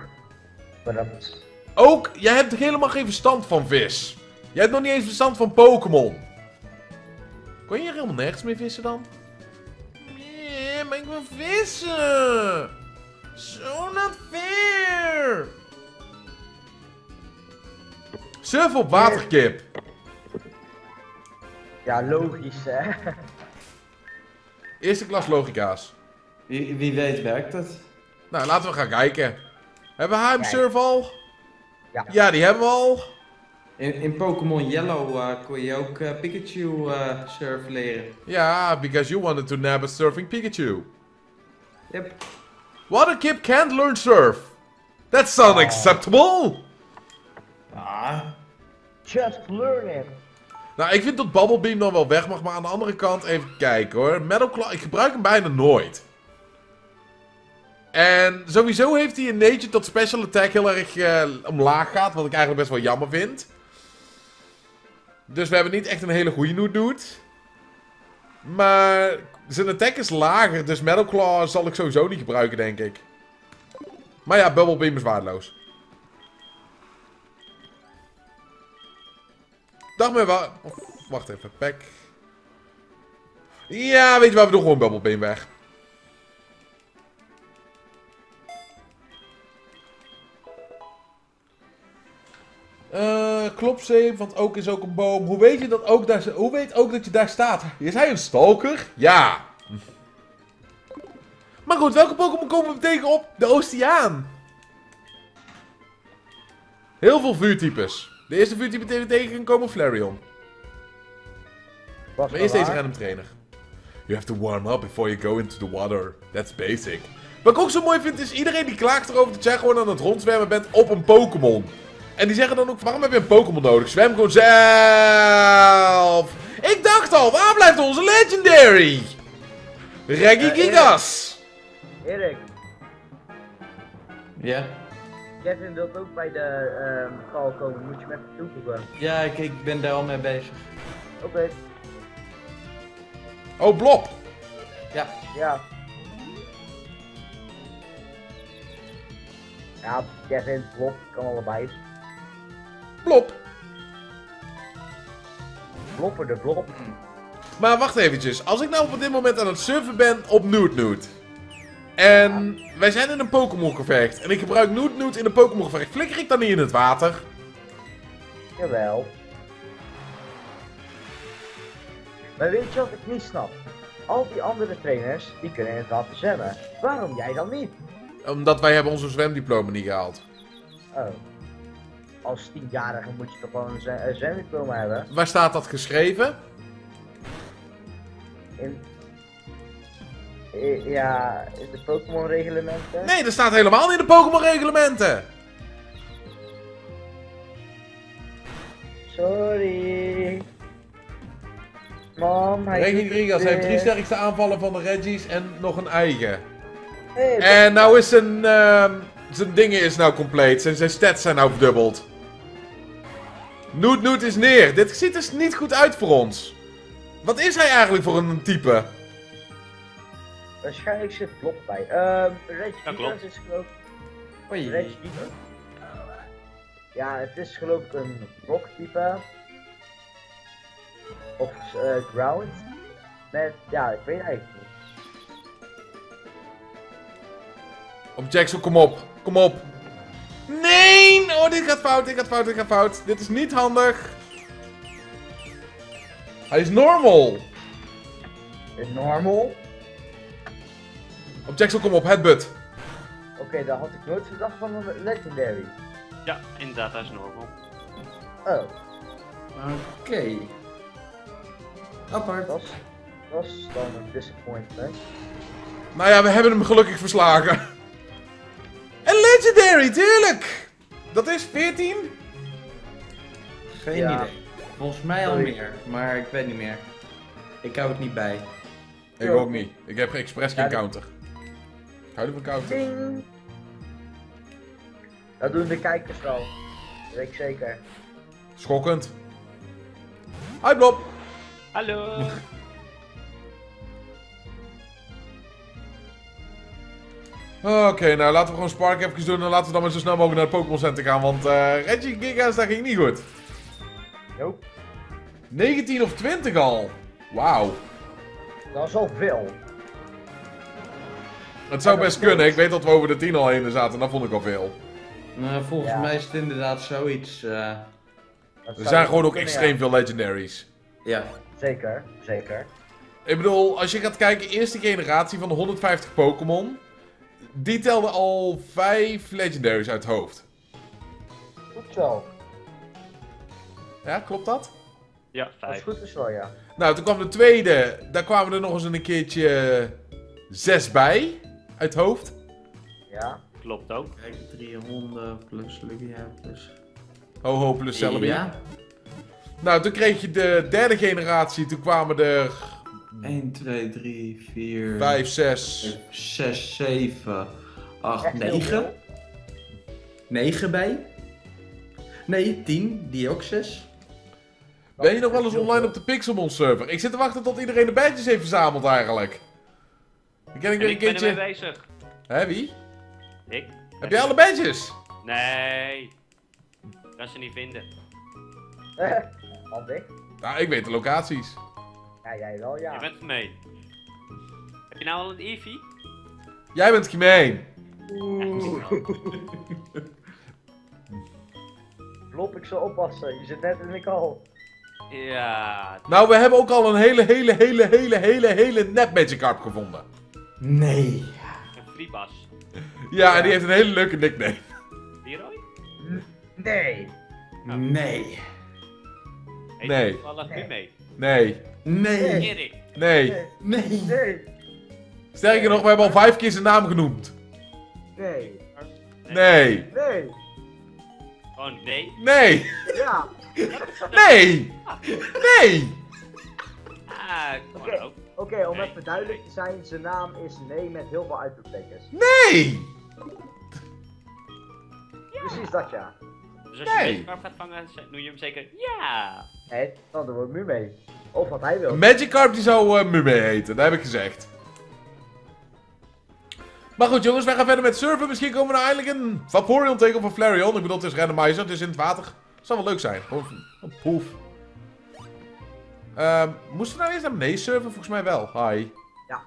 Maar dat... Ook, jij hebt helemaal geen verstand van vis. Jij hebt nog niet eens verstand van Pokémon. Kon je hier helemaal nergens mee vissen dan? Maar ik wil vissen. Zo not fair. Surf op waterkip. Ja, logisch hè. Eerste klas logica's. Wie, wie weet werkt het. Nou, laten we gaan kijken. Hebben we HM. Surf al? Ja. Ja, die hebben we al. In, in Pokémon Yellow eh, kon je ook eh, Pikachu eh, surf leren. Ja, because you wanted to nab a surfing Pikachu. Yep. Waterkip can't learn surf. That's unacceptable. Ah, Just learn it. Nou, ik vind dat Bubble Beam dan wel weg mag, maar aan de andere kant even kijken hoor. Metal Claw, ik gebruik hem bijna nooit. En sowieso heeft hij een nature tot special attack heel erg eh, omlaag gaat, wat ik eigenlijk best wel jammer vind. Dus we hebben niet echt een hele goede Noot Dude. Maar zijn attack is lager, dus Metal Claw zal ik sowieso niet gebruiken, denk ik. Maar ja, Bubble Beam is waardeloos. Dag wel. of, wacht even, pack. Ja, weet je waar we doen gewoon Bubble Beam weg. Eh, klopzeep, want ook is ook een boom. Hoe weet je dat ook daar, hoe weet ook dat je daar staat? Is hij een stalker? Ja. Maar goed, welke Pokémon komen we tegen op de Oceaan? Heel veel vuurtypes. De eerste vuurtype die we tegen komen Flareon. Was Maar eerst deze random trainer. You have to warm up before you go into the water. That's basic. Wat ik ook zo mooi vind is iedereen die klaagt erover dat jij gewoon aan het rondzwemmen bent op een Pokémon. En die zeggen dan ook, waarom heb je een Pokémon nodig? Zwem gewoon zelf. Ik dacht al, waar blijft onze Legendary? Reggie Eh, Gigas. Erik, ja. Kevin wil ook bij de ehm call komen. Moet je hem even toevoegen. Ja, ik, ik ben daar al mee bezig. Oké, Oh, Blob. Ja. ja. Ja, Kevin, Blob, kan allebei. Blob. Blopper de Blob. Maar wacht eventjes. Als ik nou op dit moment aan het surfen ben op Noot. En wij zijn in een Pokémon gevecht. En ik gebruik Noot in een Pokémon gevecht. Flikker ik dan niet in het water? Jawel. Maar weet je wat ik niet snap? Al die andere trainers, die kunnen in het water zwemmen. Waarom jij dan niet? Omdat wij hebben onze zwemdiploma niet gehaald. Oh. Als tienjarige moet je toch wel een zwe- een zwemdiploma hebben? Waar staat dat geschreven? In... Ja, in de Pokémon reglementen? Nee, dat staat helemaal niet in de Pokémon reglementen. Sorry. Mam, hij Reggie Rodriguez het heeft drie sterkste aanvallen van de Reggies en nog een eigen. Hey, En nou is zijn, ehm, zijn dingen is nou compleet. Zijn, zijn stats zijn nou verdubbeld. Noot Noot is neer. Dit ziet er niet goed uit voor ons. Wat is hij eigenlijk voor een type? Waarschijnlijk zit Blok bij. Ehm Dat klopt. is geloof Oei. Reggie Ja, het is geloof ik een bloktype. Of eh, ground. Met, ja, ik weet eigenlijk niet. Op Jackson, kom op. Kom op. Nee! Oh, dit gaat fout, dit gaat fout, dit gaat fout. Dit is niet handig. Hij is normal. Een normal? Op Jackson, kom op. Headbutt. Oké, daar had ik nooit gedacht van een legendary. Ja, inderdaad, dat is normal. Oh, Oké. Apart. dat is, dat is dan een disappointment. Nou ja, we hebben hem gelukkig verslagen. En Legendary, tuurlijk! Dat is 14? Geen Ja. idee. Volgens mij al Sorry. meer, maar ik weet niet meer. Ik hou het niet bij. Ik ook niet. Ik heb expres geen Ja, counter. Ik hou van counter. Ding! Dat doen de kijkers wel. Dat weet ik zeker. Schokkend. Hi Blob. Hallo! Oké, nou laten we gewoon Spark even doen en laten we dan maar zo snel mogelijk naar het Pokémon Center gaan, want eh Reggie Giga's, dat ging niet goed. Nope. 19 of 20 al. Wauw. Dat is al veel. Het zou best kunnen, ik weet dat we over de 10 al heen zaten, dat vond ik al veel. Nou, volgens Ja. mij is het inderdaad zoiets. eh, Er zijn gewoon ook extreem ja. veel Legendaries. ja. Zeker, zeker. Ik bedoel, als je gaat kijken, eerste generatie van de 150 Pokémon, die telde al 5 Legendaries uit het hoofd. Goed zo. Ja, klopt dat? Ja, vijf. het goed is wel, ja. Nou, toen kwam de tweede. Daar kwamen er nog eens een keertje zes bij. Uit het hoofd. Ja. Klopt ook. Kijk, drie honden plus Lugia plus. Ho ho plus Celebi. Ja. Nou, toen kreeg je de derde generatie. Toen kwamen er 1, 2, 3, 4, vijf, zes. 6, 7, 8, Echt heel 9. veel. 9 bij. Nee, 10, die ook 6. Ben je nog wel eens online op de Pixelmon server? Ik zit te wachten tot iedereen de badges heeft verzameld eigenlijk. Dan kan ik weer een ik ben keertje... bezig. Hè, wie? Ik? Heb jij alle badges? Nee. Kan ze niet vinden. Handig. Nou, ik weet de locaties. Ja, jij wel, Je ja. bent mee. Heb je nou al een Eevee? Jij bent gemeen. Flop, ik zal oppassen. Je zit net in de kal. Ja. Nou, we hebben ook al een hele, hele, hele, hele, hele, hele nep Magikarp gevonden. Nee. Een Fleabas. Ja, en die heeft een hele leuke nickname. Leroy? Nee. Nee. Nee. Nee. Nee. Nee. Erik. Nee. Nee. Nee. Sterker nog, we hebben al vijf keer zijn naam genoemd. Nee. Nee. Nee. Oh nee. Nee. Ja. Nee. Nee. Ah, kom Oké. maar ook. Oké, om Nee. even duidelijk te zijn, zijn naam is nee met heel veel uitroeptekens. Nee. Precies dat ja. Dus als je Nee. Magikarp gaat vangen, doe je hem zeker ja. Hé, dan doen we nu mee. Of wat hij wil. Magikarp die zou uh, Mume heten, dat heb ik gezegd. Maar goed jongens, wij gaan verder met surfen. Misschien komen we nou eindelijk een Vaporeon tegen of een Flareon. Ik bedoel, het is randomizer, het is in het water. Zou wel leuk zijn. Gewoon een poef. Ehm, moesten we nou eerst naar beneden surfen? Volgens mij wel. Hi. Ja.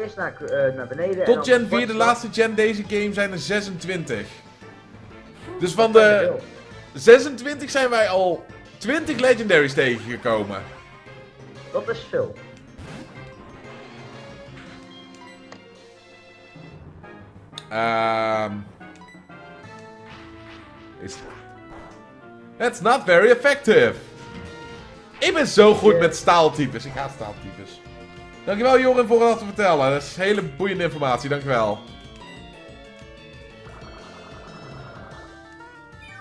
eerst naar, eh, naar beneden. en Tot dan Gen 4, de laatste gen deze game, zijn er 26. Dus van de. 26 zijn wij al 20 legendaries tegengekomen. Dat is veel. Ehm. is. That's not very effective. Ik ben zo goed met staaltypes. Ik haat staaltypes. Dankjewel Joren voor dat te vertellen. Dat is hele boeiende informatie. Dankjewel.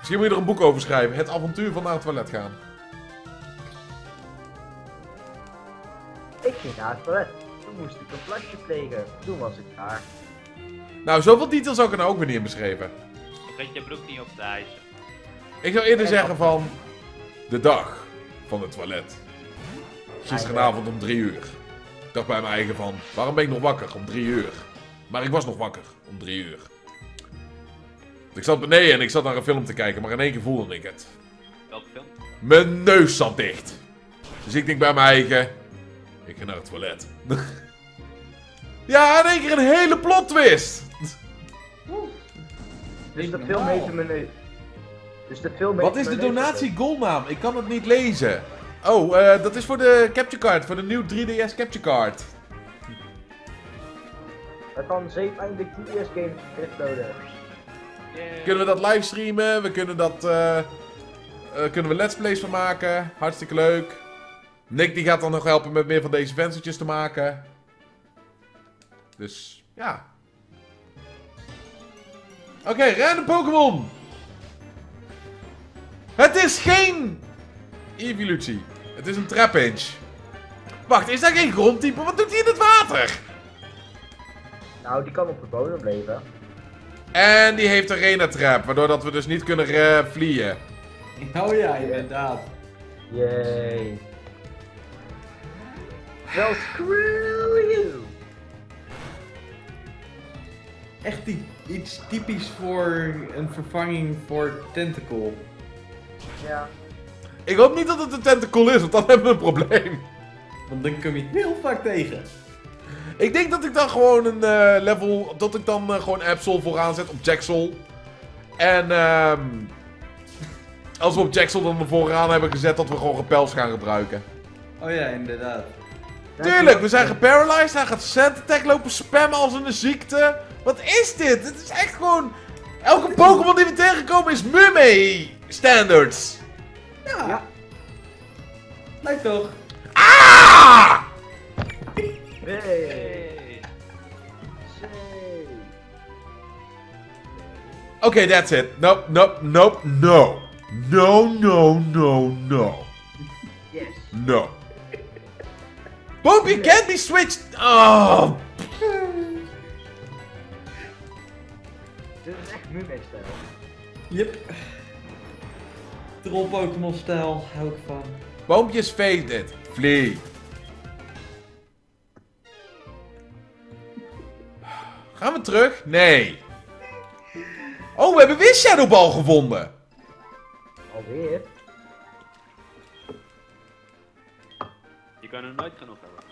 Misschien moet je er een boek over schrijven. Het avontuur van naar het toilet gaan. Ik ging naar het toilet. Toen moest ik een plasje plegen. Toen was ik klaar. Nou, zoveel details zou ik er nou ook weer niet in beschreven. Vergeet je broek niet op te eisen. Ik zou eerder zeggen van... De dag van het toilet. Gisteravond om drie uur. Ik dacht bij mijn eigen van... Waarom ben ik nog wakker om drie uur? Maar ik was nog wakker om drie uur. Ik zat beneden en ik zat naar een film te kijken, maar in één keer voelde ik het. Welke film? Mijn neus zat dicht. Dus ik denk bij mijn eigen... Ik ga naar het toilet. ja, in één keer een hele plot twist. Dus de film heette mijn neus. Dus de film Wat is de donatie goalnaam? Ik kan het niet lezen. Oh, eh, dat is voor de capture card, voor de nieuwe 3DS capture card. Dat kan zeep eindelijk TDS games terugloaden. Kunnen we dat livestreamen? We kunnen dat, eh, eh, kunnen we let's plays van maken? Hartstikke leuk. Nick die gaat dan nog helpen met meer van deze venstertjes te maken. Dus, ja. Oké, random Pokémon. Het is geen evolutie. Het is een Trapinch. Wacht, is dat geen grondtype? Wat doet hij in het water? Nou, die kan op de bodem leven. En die heeft een Rena Trap, waardoor dat we dus niet kunnen eh, vliegen. Oh ja, inderdaad. Yay. Wel, screw you! Echt die, iets typisch voor een vervanging voor Tentacle. Ja. Ik hoop niet dat het een tentacle is, want dan hebben we een probleem. Want dan kom je heel vaak tegen. Ik denk dat ik dan gewoon een eh, level, dat ik dan eh, gewoon Absol vooraan zet op Jaxel. En ehm als we op Jaxel dan vooraan hebben gezet, dat we gewoon repels gaan gebruiken. Oh ja, inderdaad. Tuurlijk, we zijn geparalyzed, hij gaat Sand Attack lopen spammen als een ziekte. Wat is dit? Het is echt gewoon... Elke Pokémon die we tegenkomen is Mummy standards. Ja. Ja. Lijkt toch? Ah! Hey. Okay, that's it. Nope, nope, nope, no. No, no, no, no. Yes. No. Boopie can't be switched. Oh. Dit is echt Mume-stijl. Yep. Troll Pokémon stijl, hou ik van. Boompjes faded. Flee. Gaan we terug? Nee. Oh, we hebben weer Shadow Ball gevonden. Alweer. Je kan er nooit genoeg hebben.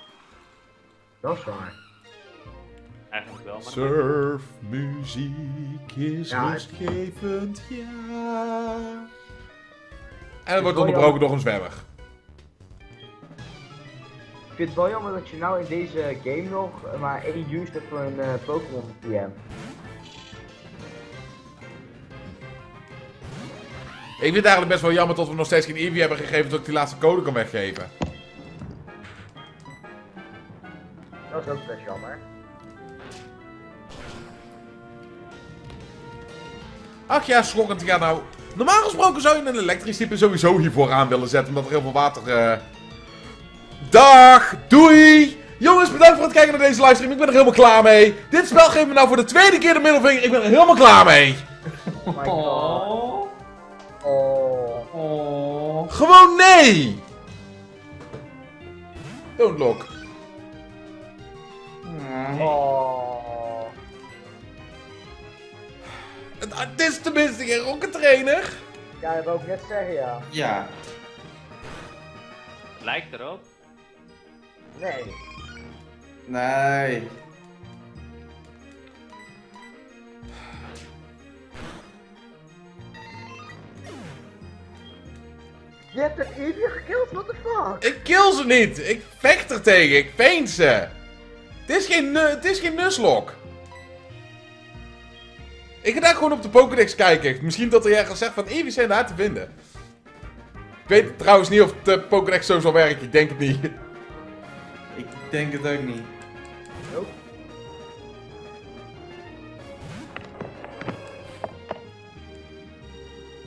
Dat is waar. Eigenlijk wel, maar... Surfmuziek is Ja, rustgevend, ja. En het wordt onderbroken door een zwemmer. Ik vind het wel jammer dat je nou in deze game nog eh, maar één use hebt voor een eh, Pokémon PM. Ik vind het eigenlijk best wel jammer dat we nog steeds geen Eevee hebben gegeven tot ik die laatste code kan weggeven. Dat is ook best jammer. Ach ja, schokkend. Ja, nou. Normaal gesproken zou je een elektrisch type sowieso hiervoor aan willen zetten, omdat er heel veel water. eh Dag! Doei! Jongens, bedankt voor het kijken naar deze livestream. Ik ben er helemaal klaar mee. Dit spel geeft me nou voor de tweede keer de middelvinger. Ik ben er helemaal klaar mee. Oh my god. Oh. Oh. Gewoon nee! Don't look. Oh. Het, het is tenminste geen rocket trainer. Ja, dat wou ik net zeggen, ja. Ja. Lijkt erop. Nee. Nee. Je hebt een Evi gekild, what the fuck? Ik kill ze niet! Ik vecht er tegen, ik paint ze! Het is geen, het is geen nuslok. Ik ga daar gewoon op de Pokédex kijken. Misschien dat er ergens zegt van Eevee zijn daar te vinden. Ik weet trouwens niet of de Pokédex zo zal werken, ik denk het niet. Ik denk het ook niet. Nope.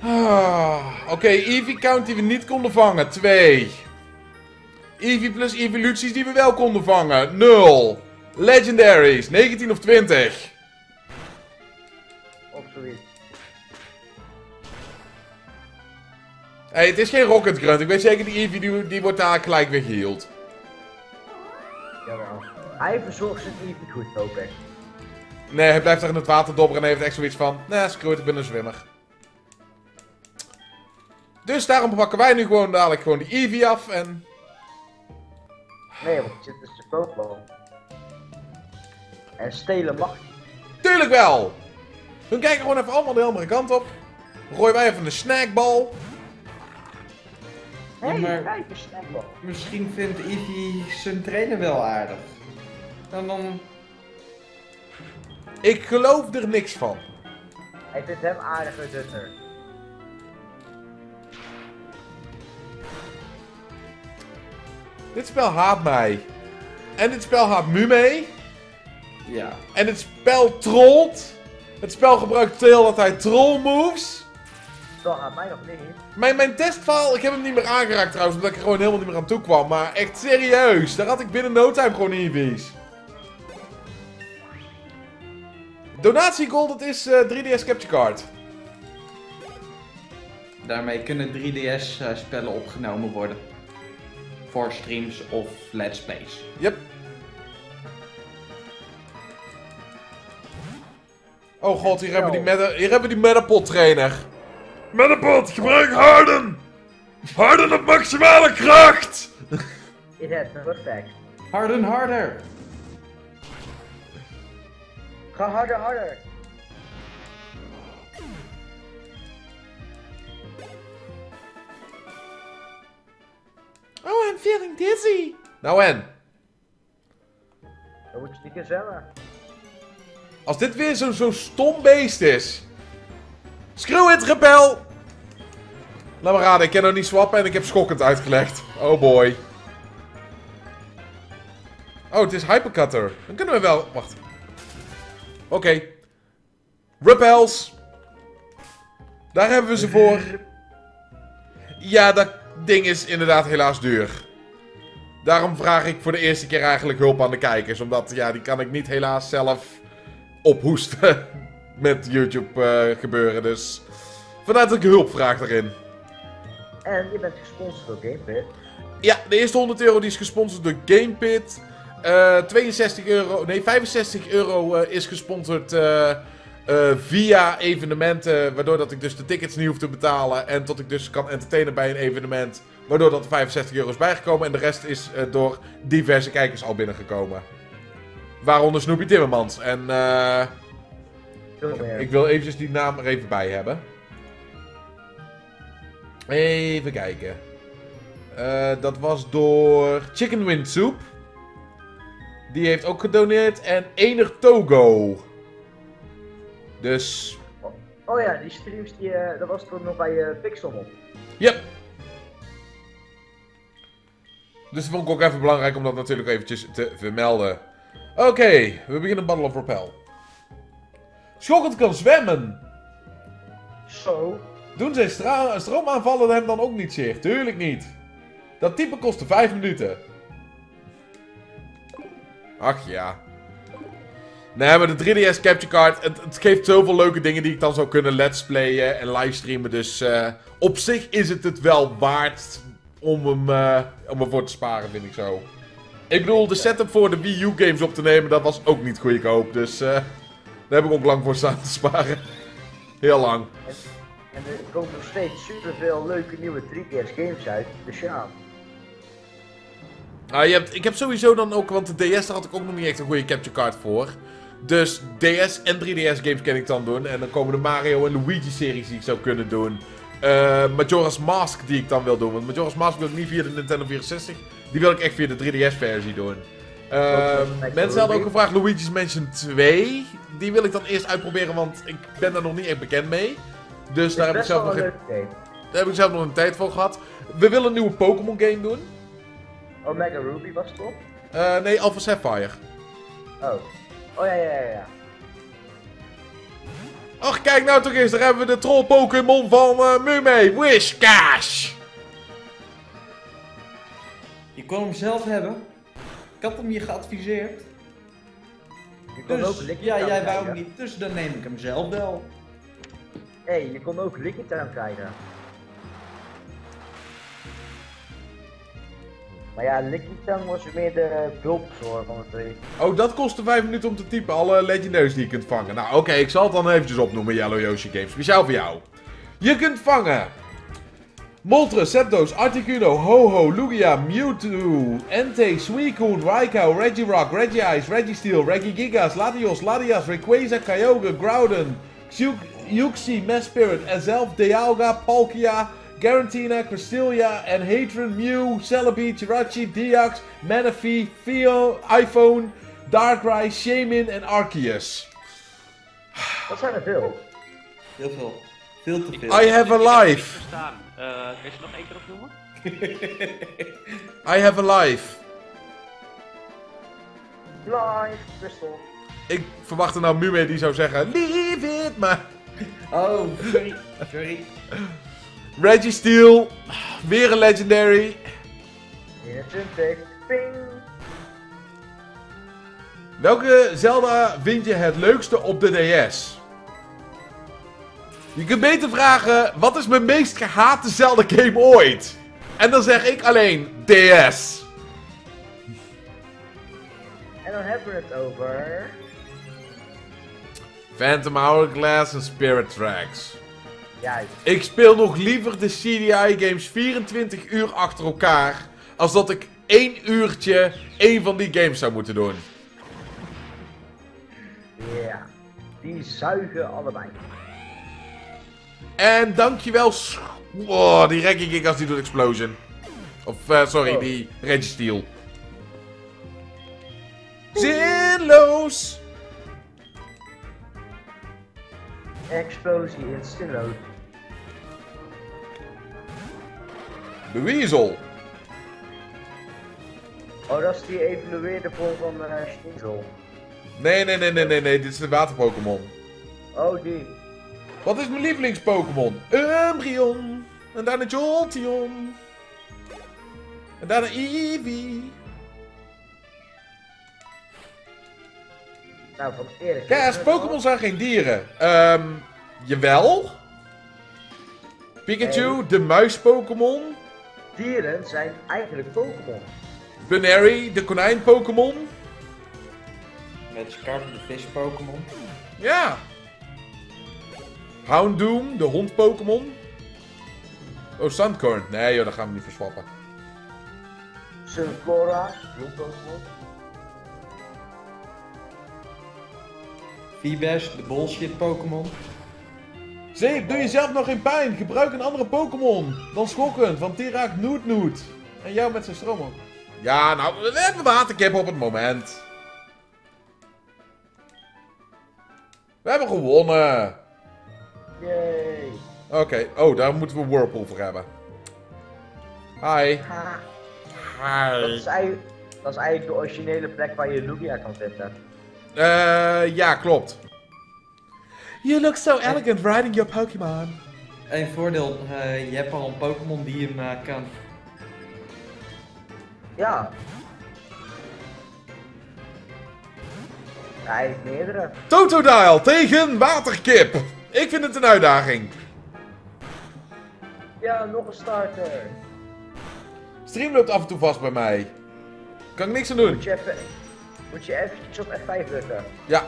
Ah, Oké, Eevee count die we niet konden vangen. 2. Eevee plus evoluties die we wel konden vangen. 0. Legendaries, 19 of 20. Of zoiets. Hey, het is geen Rocket Grunt. Ik weet zeker die Eevee die, die wordt daar gelijk weer geheeld. Jawel. Hij verzorgt zijn Eevee goed, hoop ik. Nee, hij blijft daar in het water dobberen en heeft echt zoiets van... Nee, screw it, ik ben een zwemmer. Dus daarom pakken wij nu gewoon dadelijk gewoon die Eevee af en... Nee, want het zit dus de Pokémon. En stelen mag. Tuurlijk wel! We kijken gewoon even allemaal de andere kant op. Gooien wij even een snackbal. Hé, hey, maar- snackbal. Misschien vindt Eevee zijn trainer wel aardig. Dan dan... Ik geloof er niks van. Hij vindt hem aardiger Dutter. Dit spel haat mij. En dit spel haat Mume. Ja. En het spel trolt. Het spel gebruikt heel dat hij troll moves. Dat gaat mij nog niet. Mijn, mijn testfile, ik heb hem niet meer aangeraakt trouwens, omdat ik er gewoon helemaal niet meer aan toe kwam. Maar echt serieus, daar had ik binnen no time gewoon EV's. Donatie gold, dat is eh, 3DS Capture Card. Daarmee kunnen 3DS-spellen opgenomen worden. Voor streams of let's plays. Yep. Oh god, hier hebben we die, meta, hier hebben we die Metapod trainer. Metapod, gebruik Harden! Harden op maximale kracht! No effect. Harden harder! Ga harder, harder. Oh, I'm feeling dizzy. Nou en? Dan moet je niet zwemmen. Als dit weer zo'n zo stom beest is. Screw it, rebel! Laat maar raden, ik kan nog niet swappen en ik heb schokkend uitgelegd. Oh boy. Oh, het is Hypercutter. Dan kunnen we wel... Wacht. Oké. Repels. Daar hebben we ze voor. Ja, dat ding is inderdaad helaas duur. Daarom vraag ik voor de eerste keer eigenlijk hulp aan de kijkers. Omdat, ja, die kan ik niet helaas zelf ophoesten met YouTube eh, gebeuren. Dus vandaar dat ik hulp vraag daarin. En je bent gesponsord door Gamepit. Ja, de eerste 100 euro die is gesponsord door GamePit. Eh 62 euro, nee 65 euro eh, is gesponsord via evenementen. Waardoor dat ik dus de tickets niet hoef te betalen. En tot ik dus kan entertainen bij een evenement. Waardoor dat er 65 euro is bijgekomen. En de rest is door diverse kijkers al binnengekomen. Waaronder Snoopy Timmermans. En eh, Ik wil eventjes die naam er even bij hebben. Even kijken. Eh, dat was door Chicken Wind Soup. Die heeft ook gedoneerd. En Ener Togo. Dus, Oh ja, die streams, die, eh, dat was toen nog bij eh Pixelmon. yep. Dus dat vond ik ook even belangrijk om dat natuurlijk eventjes te vermelden. Oké, we beginnen Battle of Propel. Schokkend kan zwemmen. Zo. Doen zijn stroomaanvallen hem dan ook niet zeer? Tuurlijk niet. Dat type kostte 5 minuten. Ach ja. Nee, maar de 3DS Capture Card, het, het geeft zoveel leuke dingen die ik dan zou kunnen let's playen en livestreamen. Dus eh, op zich is het het wel waard om hem, eh, om ervoor te sparen, vind ik zo. Ik bedoel, de setup voor de Wii U games op te nemen, dat was ook niet goedkoop. Dus eh, daar heb ik ook lang voor staan te sparen. Heel lang. En er komen nog steeds superveel leuke nieuwe 3DS games uit. Dus ja. Ah, je hebt, ik heb sowieso dan ook, want de DS daar had ik ook nog niet echt een goede capture card voor. Dus DS en 3DS games kan ik dan doen. En dan komen de Mario en Luigi series die ik zou kunnen doen. eh, Majora's Mask die ik dan wil doen. Want Majora's Mask wil ik niet via de Nintendo 64. Die wil ik echt via de 3DS-versie doen. Ehm, Wat, mensen hadden ook gevraagd Luigi's Mansion 2. Die wil ik dan eerst uitproberen, want ik ben daar nog niet echt bekend mee. Dus daar heb, ik zelf nog een geen, leuke game. daar heb ik zelf nog een tijd voor gehad. We willen een nieuwe Pokémon game doen. Omega Ruby was top. Eh, nee, Alpha Sapphire. Oh. Oh ja, ja, ja, ja. Ach, kijk nou toch eens, daar hebben we de troll Pokémon van eh Mume. Wishcash! Je kon hem zelf hebben. Ik had hem je geadviseerd. Je kon ook Dus, Licky ja, Town jij wou hem niet. Dus dan neem ik hem zelf wel. Hé, hey, je kon ook Licky Town krijgen. Maar ja, Licky Town was meer de bulkzorg van de twee. Oh, dat kostte 5 minuten om te typen. Alle legendaries die je kunt vangen. Nou, oké, ik zal het dan eventjes opnoemen, Yellow Yoshi Games. Speciaal voor jou. Je kunt vangen... Moltres, Zapdos, Articuno, Ho-Ho, Lugia, Mewtwo, Entei, Suicune, Raikou, Regirock, Regice, Registeel, Regigigas, Latios, Latias, Rayquaza, Kyogre, Groudon, Uxie, Mesprit, Azelf, Dialga, Palkia, Garantina, Cresselia en Hatron, Mew, Celebi, Jirachi, Deox, Manaphy, Theo, iPhone, Darkrai, Shaman en Arceus. Dat zijn er veel. Heel veel. Veel te veel. I have a life. verstaan. Eh, kan je ze nog één keer opnoemen? I have a life. Live, Crystal. Ik verwachtte nou Mume die zou zeggen, leave it, maar... Oh, sorry. Sorry. Registeel, weer een legendary. 21. Ping. Welke Zelda vind je het leukste op de DS? Je kunt beter vragen, wat is mijn meest gehate Zelda game ooit? En dan zeg ik alleen, DS. En dan hebben we het over. Phantom Hourglass en Spirit Tracks. Juist. Ik speel nog liever de CDI games 24 uur achter elkaar, als dat ik één uurtje één van die games zou moeten doen. Ja. Die zuigen allebei. En dankjewel. Oh, die Reggie Gigas die doet Explosion. Of, eh, sorry, Oh. die Registeel. Zinloos! Explosie in Sinnoh. De Weasel. Oh, dat is die evolueerde vorm van uh, Schnitzel. Nee, nee, nee, nee, nee, nee. Dit is de water-Pokémon. Oh, die. Wat is mijn lievelings-Pokémon? Umbreon. En daarna Jolteon. En daarna Eevee. Nou, van Erik. Kaas, Pokémon zijn geen dieren. Ehm, jawel. Pikachu, Nee. de muis-Pokémon. Dieren zijn eigenlijk Pokémon. Bunary, de konijn-Pokémon. Magikarp, de vis Pokémon. Ja. Houndoom, de hond-Pokémon. Oh, Sandcorn. Nee joh, daar gaan we niet voor swappen. Sunflora, bloem-Pokémon. Feebas, de bullshit Pokémon. Zee, doe jezelf nog geen pijn. Gebruik een andere Pokémon. Dan schokken, want die raakt Noot Noot. En jou met zijn stroom ook. Ja, nou, we hebben waterkip op het moment. We hebben gewonnen. Yay. Oké, oh, daar moeten we Whirlpool voor hebben. Hi. Ha. Dat Hi. is, eigenlijk, dat is eigenlijk de originele plek waar je Lugia kan zetten. Eh, ja, klopt. You look so elegant riding your Pokémon. Eén voordeel, eh, je hebt al een Pokémon die hem eh, kan. Ja. Ja, Eigenlijk meerdere. Totodile tegen Waterkip. Ik vind het een uitdaging. Ja, nog een starter. Stream loopt af en toe vast bij mij. Kan ik niks aan doen. Moet je even, moet je eventjes op F5 drukken. Ja.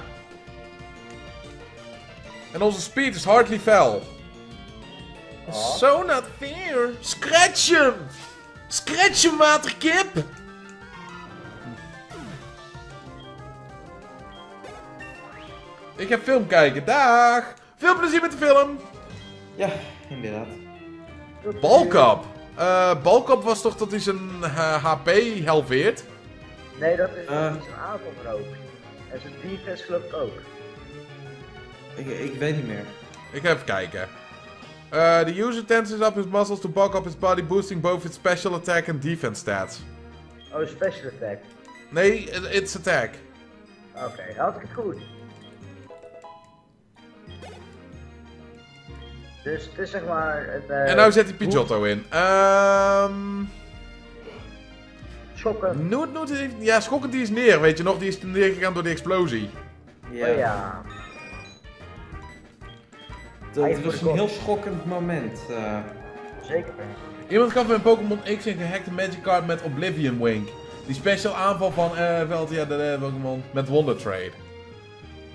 En onze speed is hardly fell. Oh. So not fair. Scratch hem! Scratch hem, waterkip! Ik heb film kijken. Dag! Veel plezier met de film! Ja, inderdaad. Balkap. Eh Balkap was toch dat hij zijn eh, HP halveert? Nee, dat is, Eh. een aantal verhoogt. En zijn defense geloof ik ook. Ik, ik weet niet meer. Ik ga even kijken. Uh, the user tenses up his muscles to bulk up his body, boosting both its special attack and defense stats. Oh, special attack. Nee, it- it's attack. Oké, had ik het goed. Dus het is zeg maar het... eh, en nou zet hij Pidgeotto in. Ehm... Schokken. Noot, Noot. Ja, schokkend die is neer, weet je nog? Die is neergegaan door die explosie. Ja. Oh ja. Dat was een heel schokkend moment. eh. Zeker. Iemand gaf in Pokémon X een gehackte Magic Card met Oblivion Wink. Die special aanval van eh veld, ja, de eh, Pokémon met Wonder Trade.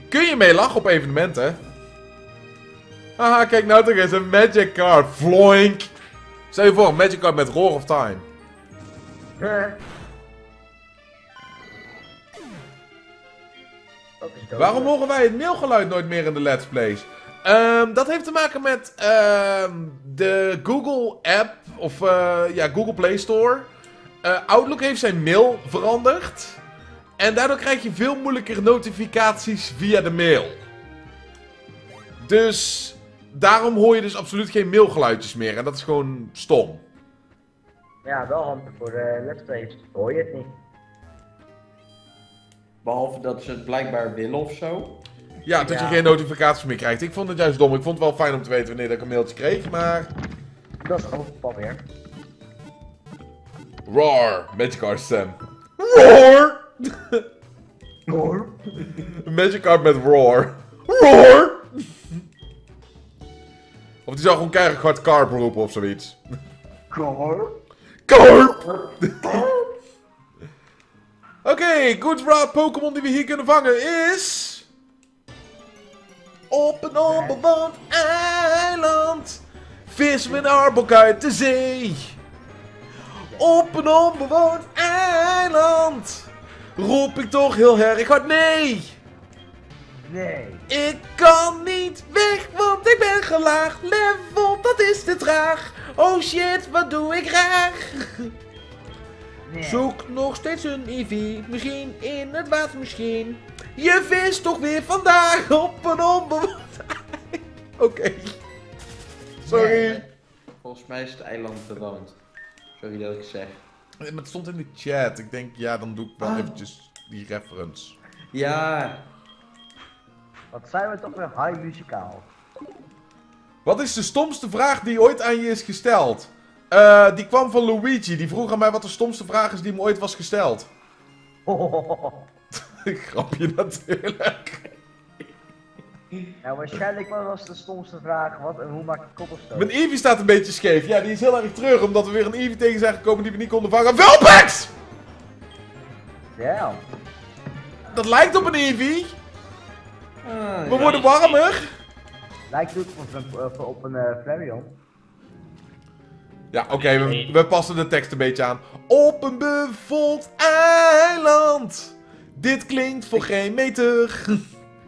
Kun je mee lachen op evenementen? Haha, kijk nou toch eens, een Magic Card. Floink! Stel je voor, een Magic Card met Roar of Time. Waarom horen wij het mailgeluid nooit meer in de Let's Plays? Ehm, dat heeft te maken met ehm, de Google app, of eh, ja, Google Play Store. Eh, Outlook heeft zijn mail veranderd. En daardoor krijg je veel moeilijker notificaties via de mail. Dus daarom hoor je dus absoluut geen mailgeluidjes meer. En dat is gewoon stom. Ja, wel handig voor de let's plays. Hoor je het niet. Behalve dat ze het blijkbaar willen of zo. Ja, dat je geen notificaties meer krijgt. Ik vond het juist dom. Ik vond het wel fijn om te weten wanneer ik een mailtje kreeg, maar... Dat is gewoon pas weer. Roar, Magikarp stem. Roar! Een Magikarp met Roar. Roar! Of die zou gewoon keihard hard Carp roepen of zoiets. Hoor. Carp! Oké, good raad Pokémon die we hier kunnen vangen is... Op een onbewoond eiland vissen we een arbok uit de zee. Op een onbewoond eiland roep ik toch heel erg hard nee. Nee. Ik kan niet weg, want ik ben gelaagd level, dat is te traag. Oh shit, wat doe ik graag? Nee. Zoek nog steeds een Eevee, misschien in het water misschien. Je vis toch weer vandaag op een onbewoond ei. Oké. Sorry. Nee. Volgens mij is het eiland bewoond. Sorry dat ik zeg. Maar het stond in de chat. Ik denk, ja, dan doe ik wel Ah. eventjes die reference. Ja, Wat zijn we toch weer high muzikaal. Wat is de stomste vraag die ooit aan je is gesteld? Eh, die kwam van Luigi. Die vroeg aan mij wat de stomste vraag is die me ooit was gesteld. Grapje natuurlijk. Nou, waarschijnlijk was de stomste vraag, wat en hoe maak ik koppelstoot? Mijn Eevee staat een beetje scheef. Ja, die is heel erg terug omdat we weer een Eevee tegen zijn gekomen die we niet konden vangen. Velpex! Ja. Dat lijkt op een Eevee. We ja. worden warmer. Lijkt het op een, op- een eh Flareon. Ja, oké, we, we passen de tekst een beetje aan. Op een bevolkt eiland. Dit klinkt voor geen meter.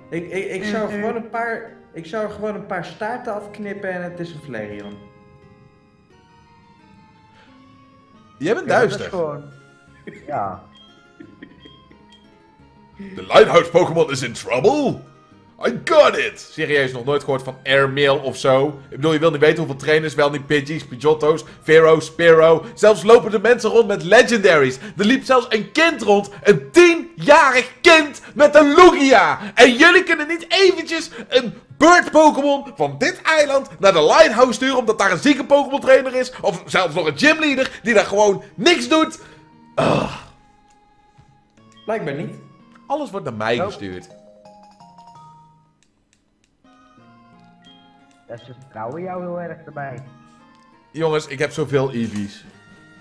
Ik, ik, ik, zou gewoon een paar, ik zou er gewoon een paar staarten afknippen en het is een Flareon. Jij bent Ja, duister. gewoon... Ja. De Lighthouse Pokémon is in trouble. I got it. Serieus, nog nooit gehoord van Airmail of zo. Ik bedoel, je wil niet weten hoeveel trainers, wel niet Pidgeys, Pidgeotto's, Pharaoh, Spiro. Zelfs lopen de mensen rond met Legendaries. Er liep zelfs een kind rond, een tienjarig kind met een Lugia. En jullie kunnen niet eventjes een Bird Pokémon van dit eiland naar de Lighthouse sturen omdat daar een zieke Pokémon trainer is. Of zelfs nog een gymleader die daar gewoon niks doet. Blijkbaar niet. Alles wordt naar mij Nope. gestuurd. Ja, ze vertrouwen jou heel erg erbij. Jongens, ik heb zoveel Eevees.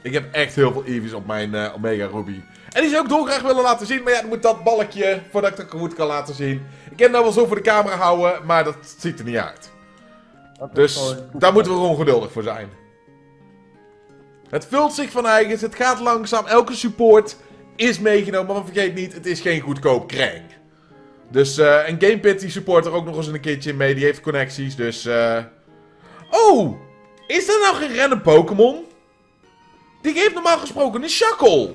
Ik heb echt heel veel Eevees op mijn eh, Omega Ruby. En die zou ik dolgraag willen laten zien. Maar ja, dan moet dat balkje, voordat ik het goed kan laten zien. Ik kan nou wel zo voor de camera houden, maar dat ziet er niet uit. Dat Dus daar moeten we gewoon geduldig voor zijn. Het vult zich van eigens, het gaat langzaam. Elke support is meegenomen, maar vergeet niet, het is geen goedkoop krank. Dus, eh en Gamepit die support er ook nog eens een keertje mee. Die heeft connecties, dus... eh Oh! Is dat nou geen random Pokémon? Die heeft normaal gesproken een Shackle.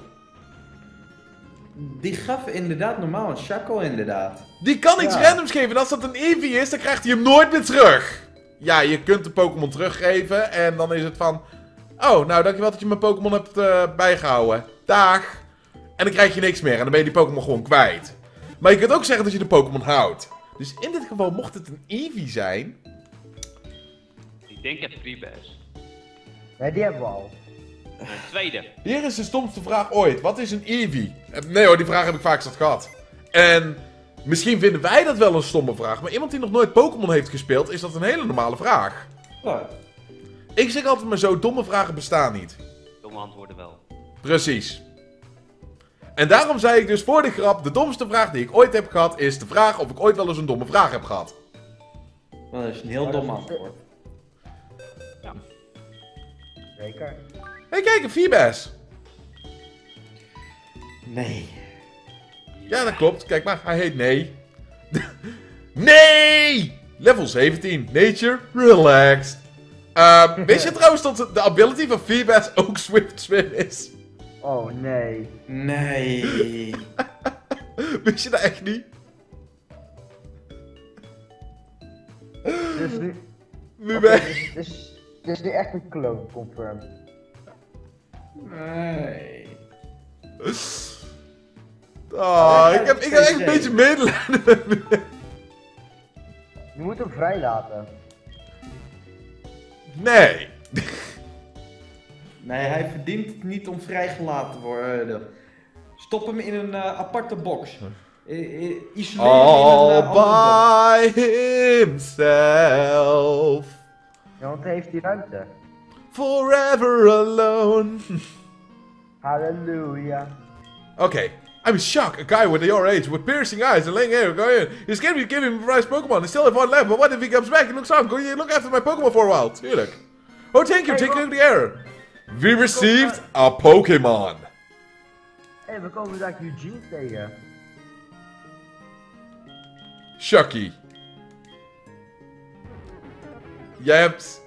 Die gaf inderdaad normaal een shackle inderdaad. Die kan iets randoms geven. En als dat een Eevee is, dan krijgt hij hem nooit meer terug. Ja, je kunt de Pokémon teruggeven. En dan is het van... Oh, nou dankjewel dat je mijn Pokémon hebt eh, bijgehouden. Dag. En dan krijg je niks meer. En dan ben je die Pokémon gewoon kwijt. Maar je kunt ook zeggen dat je de Pokémon houdt. Dus in dit geval, mocht het een Eevee zijn... Ik denk het Freebass. Nee, die hebben we al. De tweede. Hier is de stomste vraag ooit. Wat is een Eevee? Eh, Nee hoor, die vraag heb ik vaak zat gehad. En misschien vinden wij dat wel een stomme vraag. Maar iemand die nog nooit Pokémon heeft gespeeld, is dat een hele normale vraag. Oh, Ik zeg altijd maar zo, domme vragen bestaan niet. Domme antwoorden wel. Precies. En daarom zei ik dus voor de grap, de domste vraag die ik ooit heb gehad, is de vraag of ik ooit wel eens een domme vraag heb gehad. dat is een heel dom antwoord. Zeker. Hé, hey, kijk, een Feebas. Nee. Ja, dat klopt. Kijk maar, hij heet Nee. nee! Level 17. Nature Relaxed. Uh, wist je trouwens dat de ability van Feebas ook Swift Swim is? Oh nee. Nee. Wist je dat echt niet? Dus nu... Nu ben dus, dus, dus nu echt een clone, confirmed. Nee. Oh, ik heb, ik heb echt een beetje medelijden met me. Je moet hem vrijlaten. Nee. Nee, hij verdient het niet om vrijgelaten te worden. Stop hem in een eh, aparte box. Isoleer hem in All een uh, andere box. by himself. Ja, want hij heeft die ruimte. Forever alone. Halleluja. Okay. I'm shocked. A guy with your age, with piercing eyes and laying hair, going in. He's scared me to give him a prize Pokemon. He still have one left, but what if he comes back and looks on? Go look after my Pokemon for a while. Tuurlijk. Oh, thank you. Hey, Take a wat- look at the error. We received a Pokemon. Hé, hey, we komen daar Eugene tegen. Chucky. Jij hebt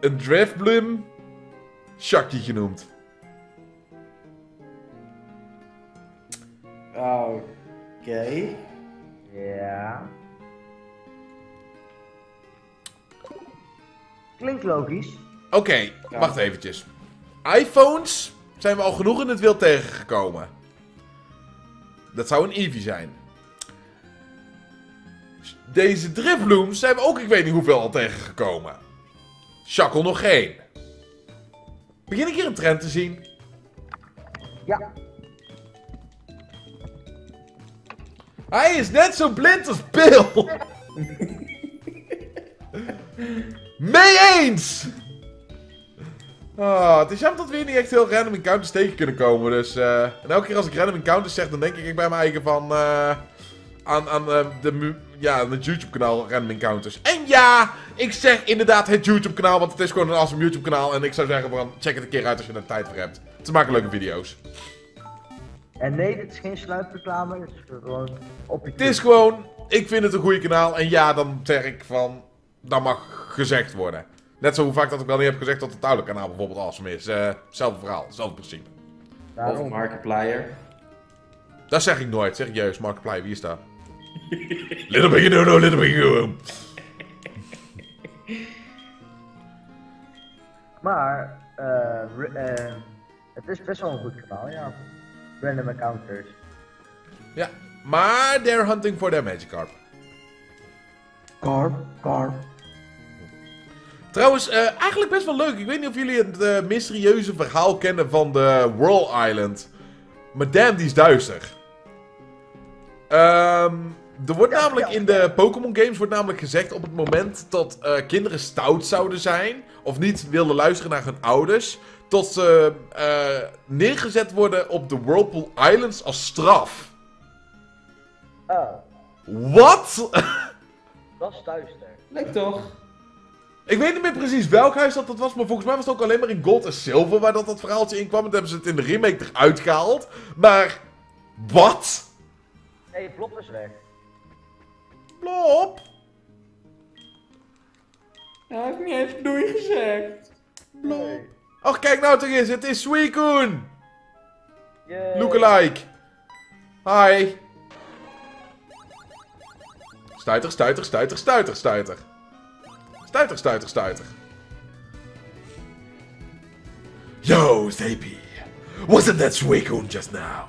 een Drifbloom Chucky genoemd. Oké. Ja. Klinkt logisch. Oké, wacht eventjes. iPhones zijn we al genoeg in het wild tegengekomen. Dat zou een Eevee zijn. Deze Drifblooms zijn we ook ik weet niet hoeveel al tegengekomen. Shackle nog geen. Begin ik hier een trend te zien? Ja. Hij is net zo blind als Bill. Mee eens! Ah, het is jammer dat we hier niet echt heel random encounters tegen kunnen komen. Dus, eh, en elke keer als ik random encounters zeg, dan denk ik bij mijn eigen van... eh, aan aan eh, de, ja, aan het YouTube-kanaal Random Encounters. En ja, ik zeg inderdaad het YouTube-kanaal, want het is gewoon een awesome YouTube-kanaal. En ik zou zeggen van, check het een keer uit als je er tijd voor hebt. Ze maken leuke video's. En nee, dit is geen sluitreclame. Het is gewoon op Het is gewoon, ik vind het een goede kanaal. En ja, dan zeg ik van, dat mag gezegd worden. Net zo hoe vaak dat ik wel niet heb gezegd dat het oude kanaal bijvoorbeeld awesome is. Eh, hetzelfde verhaal, hetzelfde principe. Of Daarom. Markiplier. Dat zeg ik nooit, zeg ik juist. Markiplier, wie is dat? little bit no no, little bit you. Maar, eh, eh, het is best wel een goed kanaal, ja. Random encounters. Ja, maar they're hunting for their Magikarp. Carp, carp. Trouwens, eh, eigenlijk best wel leuk. Ik weet niet of jullie het eh, mysterieuze verhaal kennen van de Whirl Island. Maar damn, die is duister. Ehm, er wordt Ja, namelijk ja, in de Pokémon games wordt namelijk gezegd op het moment dat eh, kinderen stout zouden zijn, of niet wilden luisteren naar hun ouders, tot ze eh, neergezet worden op de Whirlpool Islands als straf. Oh, Wat? dat is duister. Leuk toch? Ik weet niet meer precies welk huis dat, dat was, maar volgens mij was het ook alleen maar in gold en silver waar dat, dat verhaaltje in kwam. En toen hebben ze het in de remake eruit gehaald. Maar, wat? Hey, Plop is weg. Plop. Hij heeft niet eens doei gezegd. Nee. Och, kijk nou toch eens, het is Suicune! Yay. Lookalike. Hi. Stuiter, stuiter, stuiter, stuiter, stuiter. Stuiter, stuiter, stuiter. Yo, Zapy. Wasn't that Suicune just now?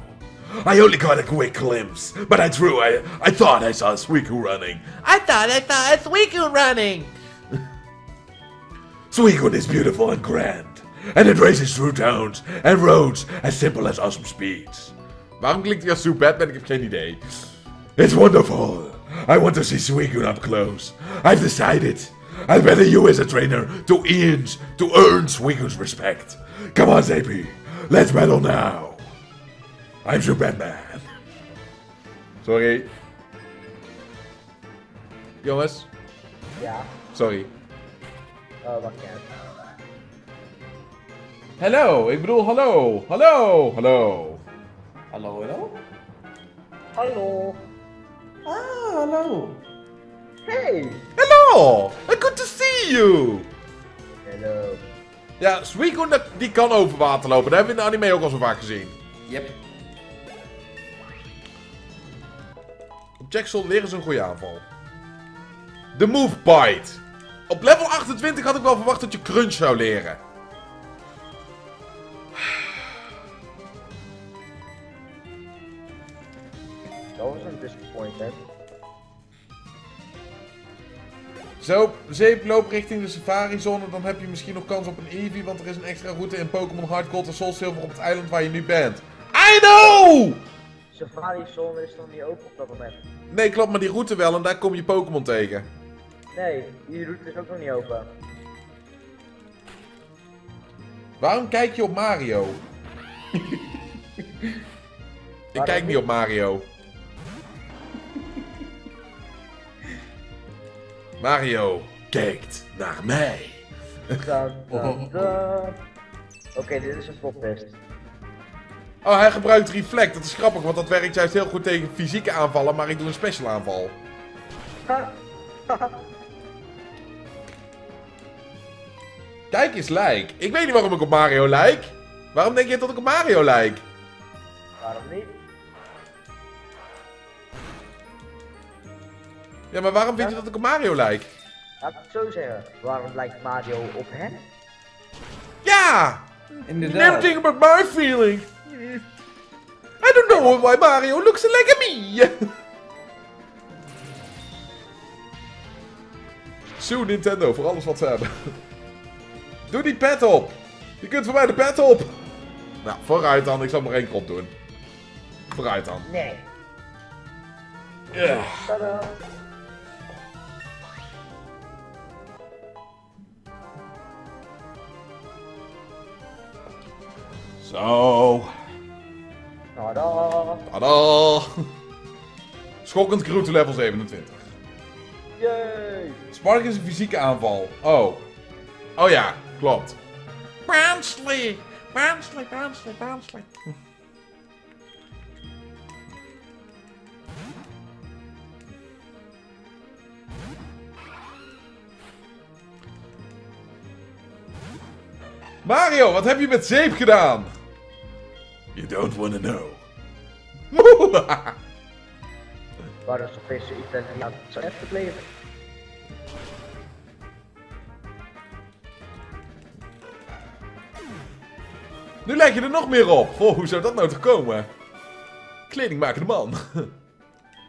I only got a quick glimpse, but I drew. I I thought I saw Suicune running. I thought I saw a Suicune running. Suicune is beautiful and grand, and it races through towns and roads as simple as awesome speeds. Waarom klinkt hij als Sue Batman? Ik heb geen idee. It's wonderful. I want to see Suicune up close. I've decided. I'd better you as a trainer to Ian's to earn Suicune's respect. Come on, Zapy. Let's battle now. I'm Sue Batman. Sorry. Jongens, Ja. sorry. Oh, wacht even. Hallo, ik bedoel hallo. Hallo, hallo. Hallo, hallo? Hallo. Ah, hallo. Hey. Hello, good to see you. Hallo. Ja, Suicune die kan over water lopen. Dat hebben we in de anime ook al zo vaak gezien. Yep. Op Jackson leren ze een goede aanval. De Move Bite. Op level 28 had ik wel verwacht dat je Crunch zou leren. Dat was een disappointment. Zo, zeep, loop richting de Safari Zone. Dan heb je misschien nog kans op een Eevee. Want er is een extra route in Pokémon Hard Gold en Soul Silver op het eiland waar je nu bent. I know! Safari Zone is nog niet open op dat moment. Nee, klopt, maar die route wel en daar kom je Pokémon tegen. Nee, die route is ook nog niet open. Waarom kijk je op Mario? Ik kijk niet op Mario. Mario kijkt naar mij. Oké, dit is een poptest. Oh, hij gebruikt Reflect. Dat is grappig, want dat werkt juist heel goed tegen fysieke aanvallen, maar ik doe een special aanval. Kijk eens, lijk. Ik weet niet waarom ik op Mario lijk. Waarom denk je dat ik op Mario lijk? Waarom niet? Ja, maar waarom vind je dat ik op Mario lijk? Laat ik het zo zeggen. Waarom lijkt Mario op hem? Ja! You never Inderdaad. think about my feelings. I don't know why Mario looks like me. Sue Nintendo voor alles wat ze hebben. Doe die pet op. Je kunt voor mij de pet op. Nou, vooruit dan. Ik zal maar één kop doen. Vooruit dan. Nee. Ja. Tadaa. Zo. Tadaa. Tada. Schokkend Groot level 27. Yay. Spark is een fysieke aanval. Oh. Oh ja, klopt. Barnsley! Barnsley, Barnsley, Barnsley. Mario, wat heb je met zeep gedaan? You don't want to know. Waar is opeens Italiaan zo echt gebleven? Nu leg je er nog meer op. Goh, hoe zou dat nou te komen? Kledingmakende man.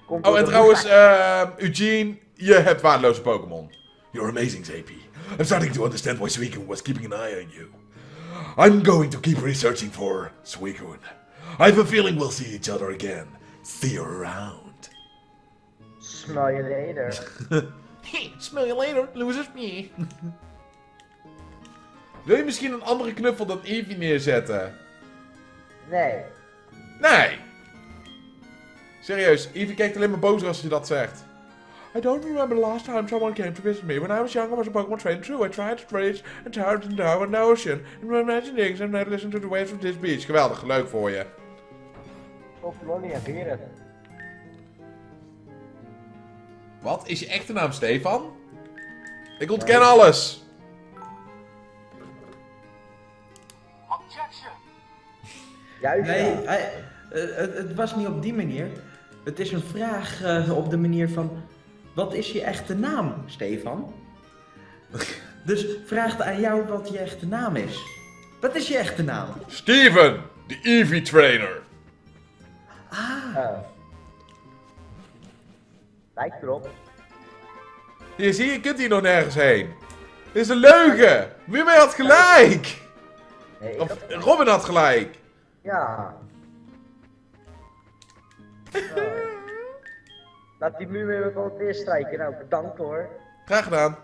Komt Oh, en de trouwens, ehm Eugene, je hebt waardeloze Pokémon. You're amazing, Zapy. I'm starting to understand why Suicune was keeping an eye on you. I'm going to keep researching for Suicune. I have a feeling we'll see each other again. See you around. Smell je later. Smell you later, losers. me. Wil je misschien een andere knuffel dan Eevee neerzetten? Nee. Nee. Serieus, Evie kijkt alleen maar boos als je dat zegt. I don't remember the last time someone came to visit me. When I was young, I was a Pokemon trainer too. I tried to race and towers and down in the ocean. And my imaginings and I listened to the waves of this beach. Geweldig, leuk voor je. Of Lolly en Veren. Wat? Is je echte naam Stefan? Ik ontken alles. Juist Nee, hij- eh, het, het was niet op die manier. Het is een vraag eh, op de manier van... Wat is je echte naam, Stefan? dus vraagt aan jou wat je echte naam is. Wat is je echte naam? Steven, de Eevee trainer. Ja. Lijkt erop. Hier, zie je, je kunt hier nog nergens heen. Dit is een leugen. Muurman had gelijk. Nee, Of had- Robin had gelijk. Ja. Ja. Laat die muur weer het weer strijken. Nou, bedankt hoor. Graag gedaan.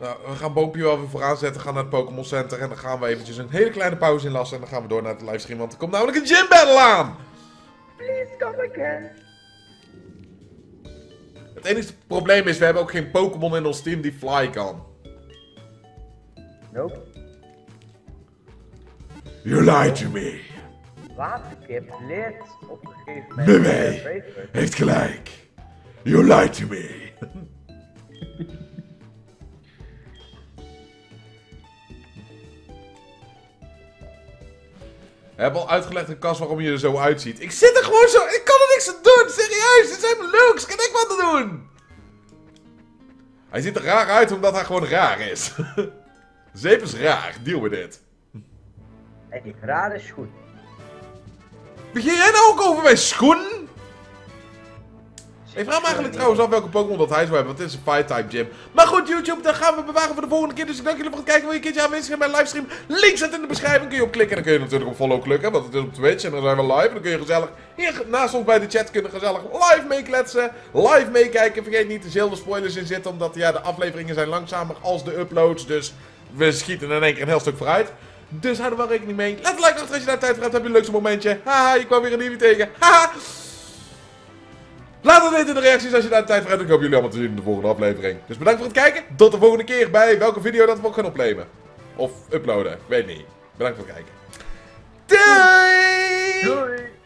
Nou, we gaan Boompje wel weer vooraan zetten, gaan naar het Pokémon Center en dan gaan we eventjes een hele kleine pauze inlassen en dan gaan we door naar de livestream, want er komt namelijk een gym battle aan! Please come again. Het enige probleem is, we hebben ook geen Pokémon in ons team die fly kan. Nope. You lied to me. Waterkip leert op een gegeven moment. Heeft gelijk. You lied to me. We hebben al uitgelegd in kas waarom je er zo uitziet. Ik zit er gewoon zo. Ik kan er niks aan doen. Serieus. Dit zijn mijn looks. Kan ik wat aan doen? Hij ziet er raar uit omdat hij gewoon raar is. Zeep is raar. Deal with it. En raar is goed. Begin jij nou ook over mijn schoen? Ik vraag me eigenlijk trouwens af welke Pokémon dat hij zou hebben, want dit is een Fire-type gym. Maar goed, YouTube, dan gaan we bewaren voor de volgende keer. Dus ik dank jullie voor het kijken. Wil je een keertje aanwezig zijn bij mijn livestream? Link staat in de beschrijving. Kun je op klikken en dan kun je natuurlijk op follow klikken, want het is op Twitch. En dan zijn we live. En dan kun je gezellig hier naast ons bij de chat kunnen gezellig live meekletsen. Live meekijken. Vergeet niet, er zullen spoilers in zitten, omdat ja, de afleveringen zijn langzamer als de uploads. Dus we schieten in één keer een heel stuk vooruit. Dus hou er wel rekening mee. Laat een like achter als je daar tijd voor hebt. Heb je een leukste momentje. Haha, je kwam weer een nieuwe tegen. Haha. Laat het weten in de reacties als je daar tijd voor hebt. Ik hoop jullie allemaal te zien in de volgende aflevering. Dus bedankt voor het kijken. Tot de volgende keer bij welke video dat we ook gaan opnemen. Of uploaden. Ik weet niet. Bedankt voor het kijken. Doei! Doei!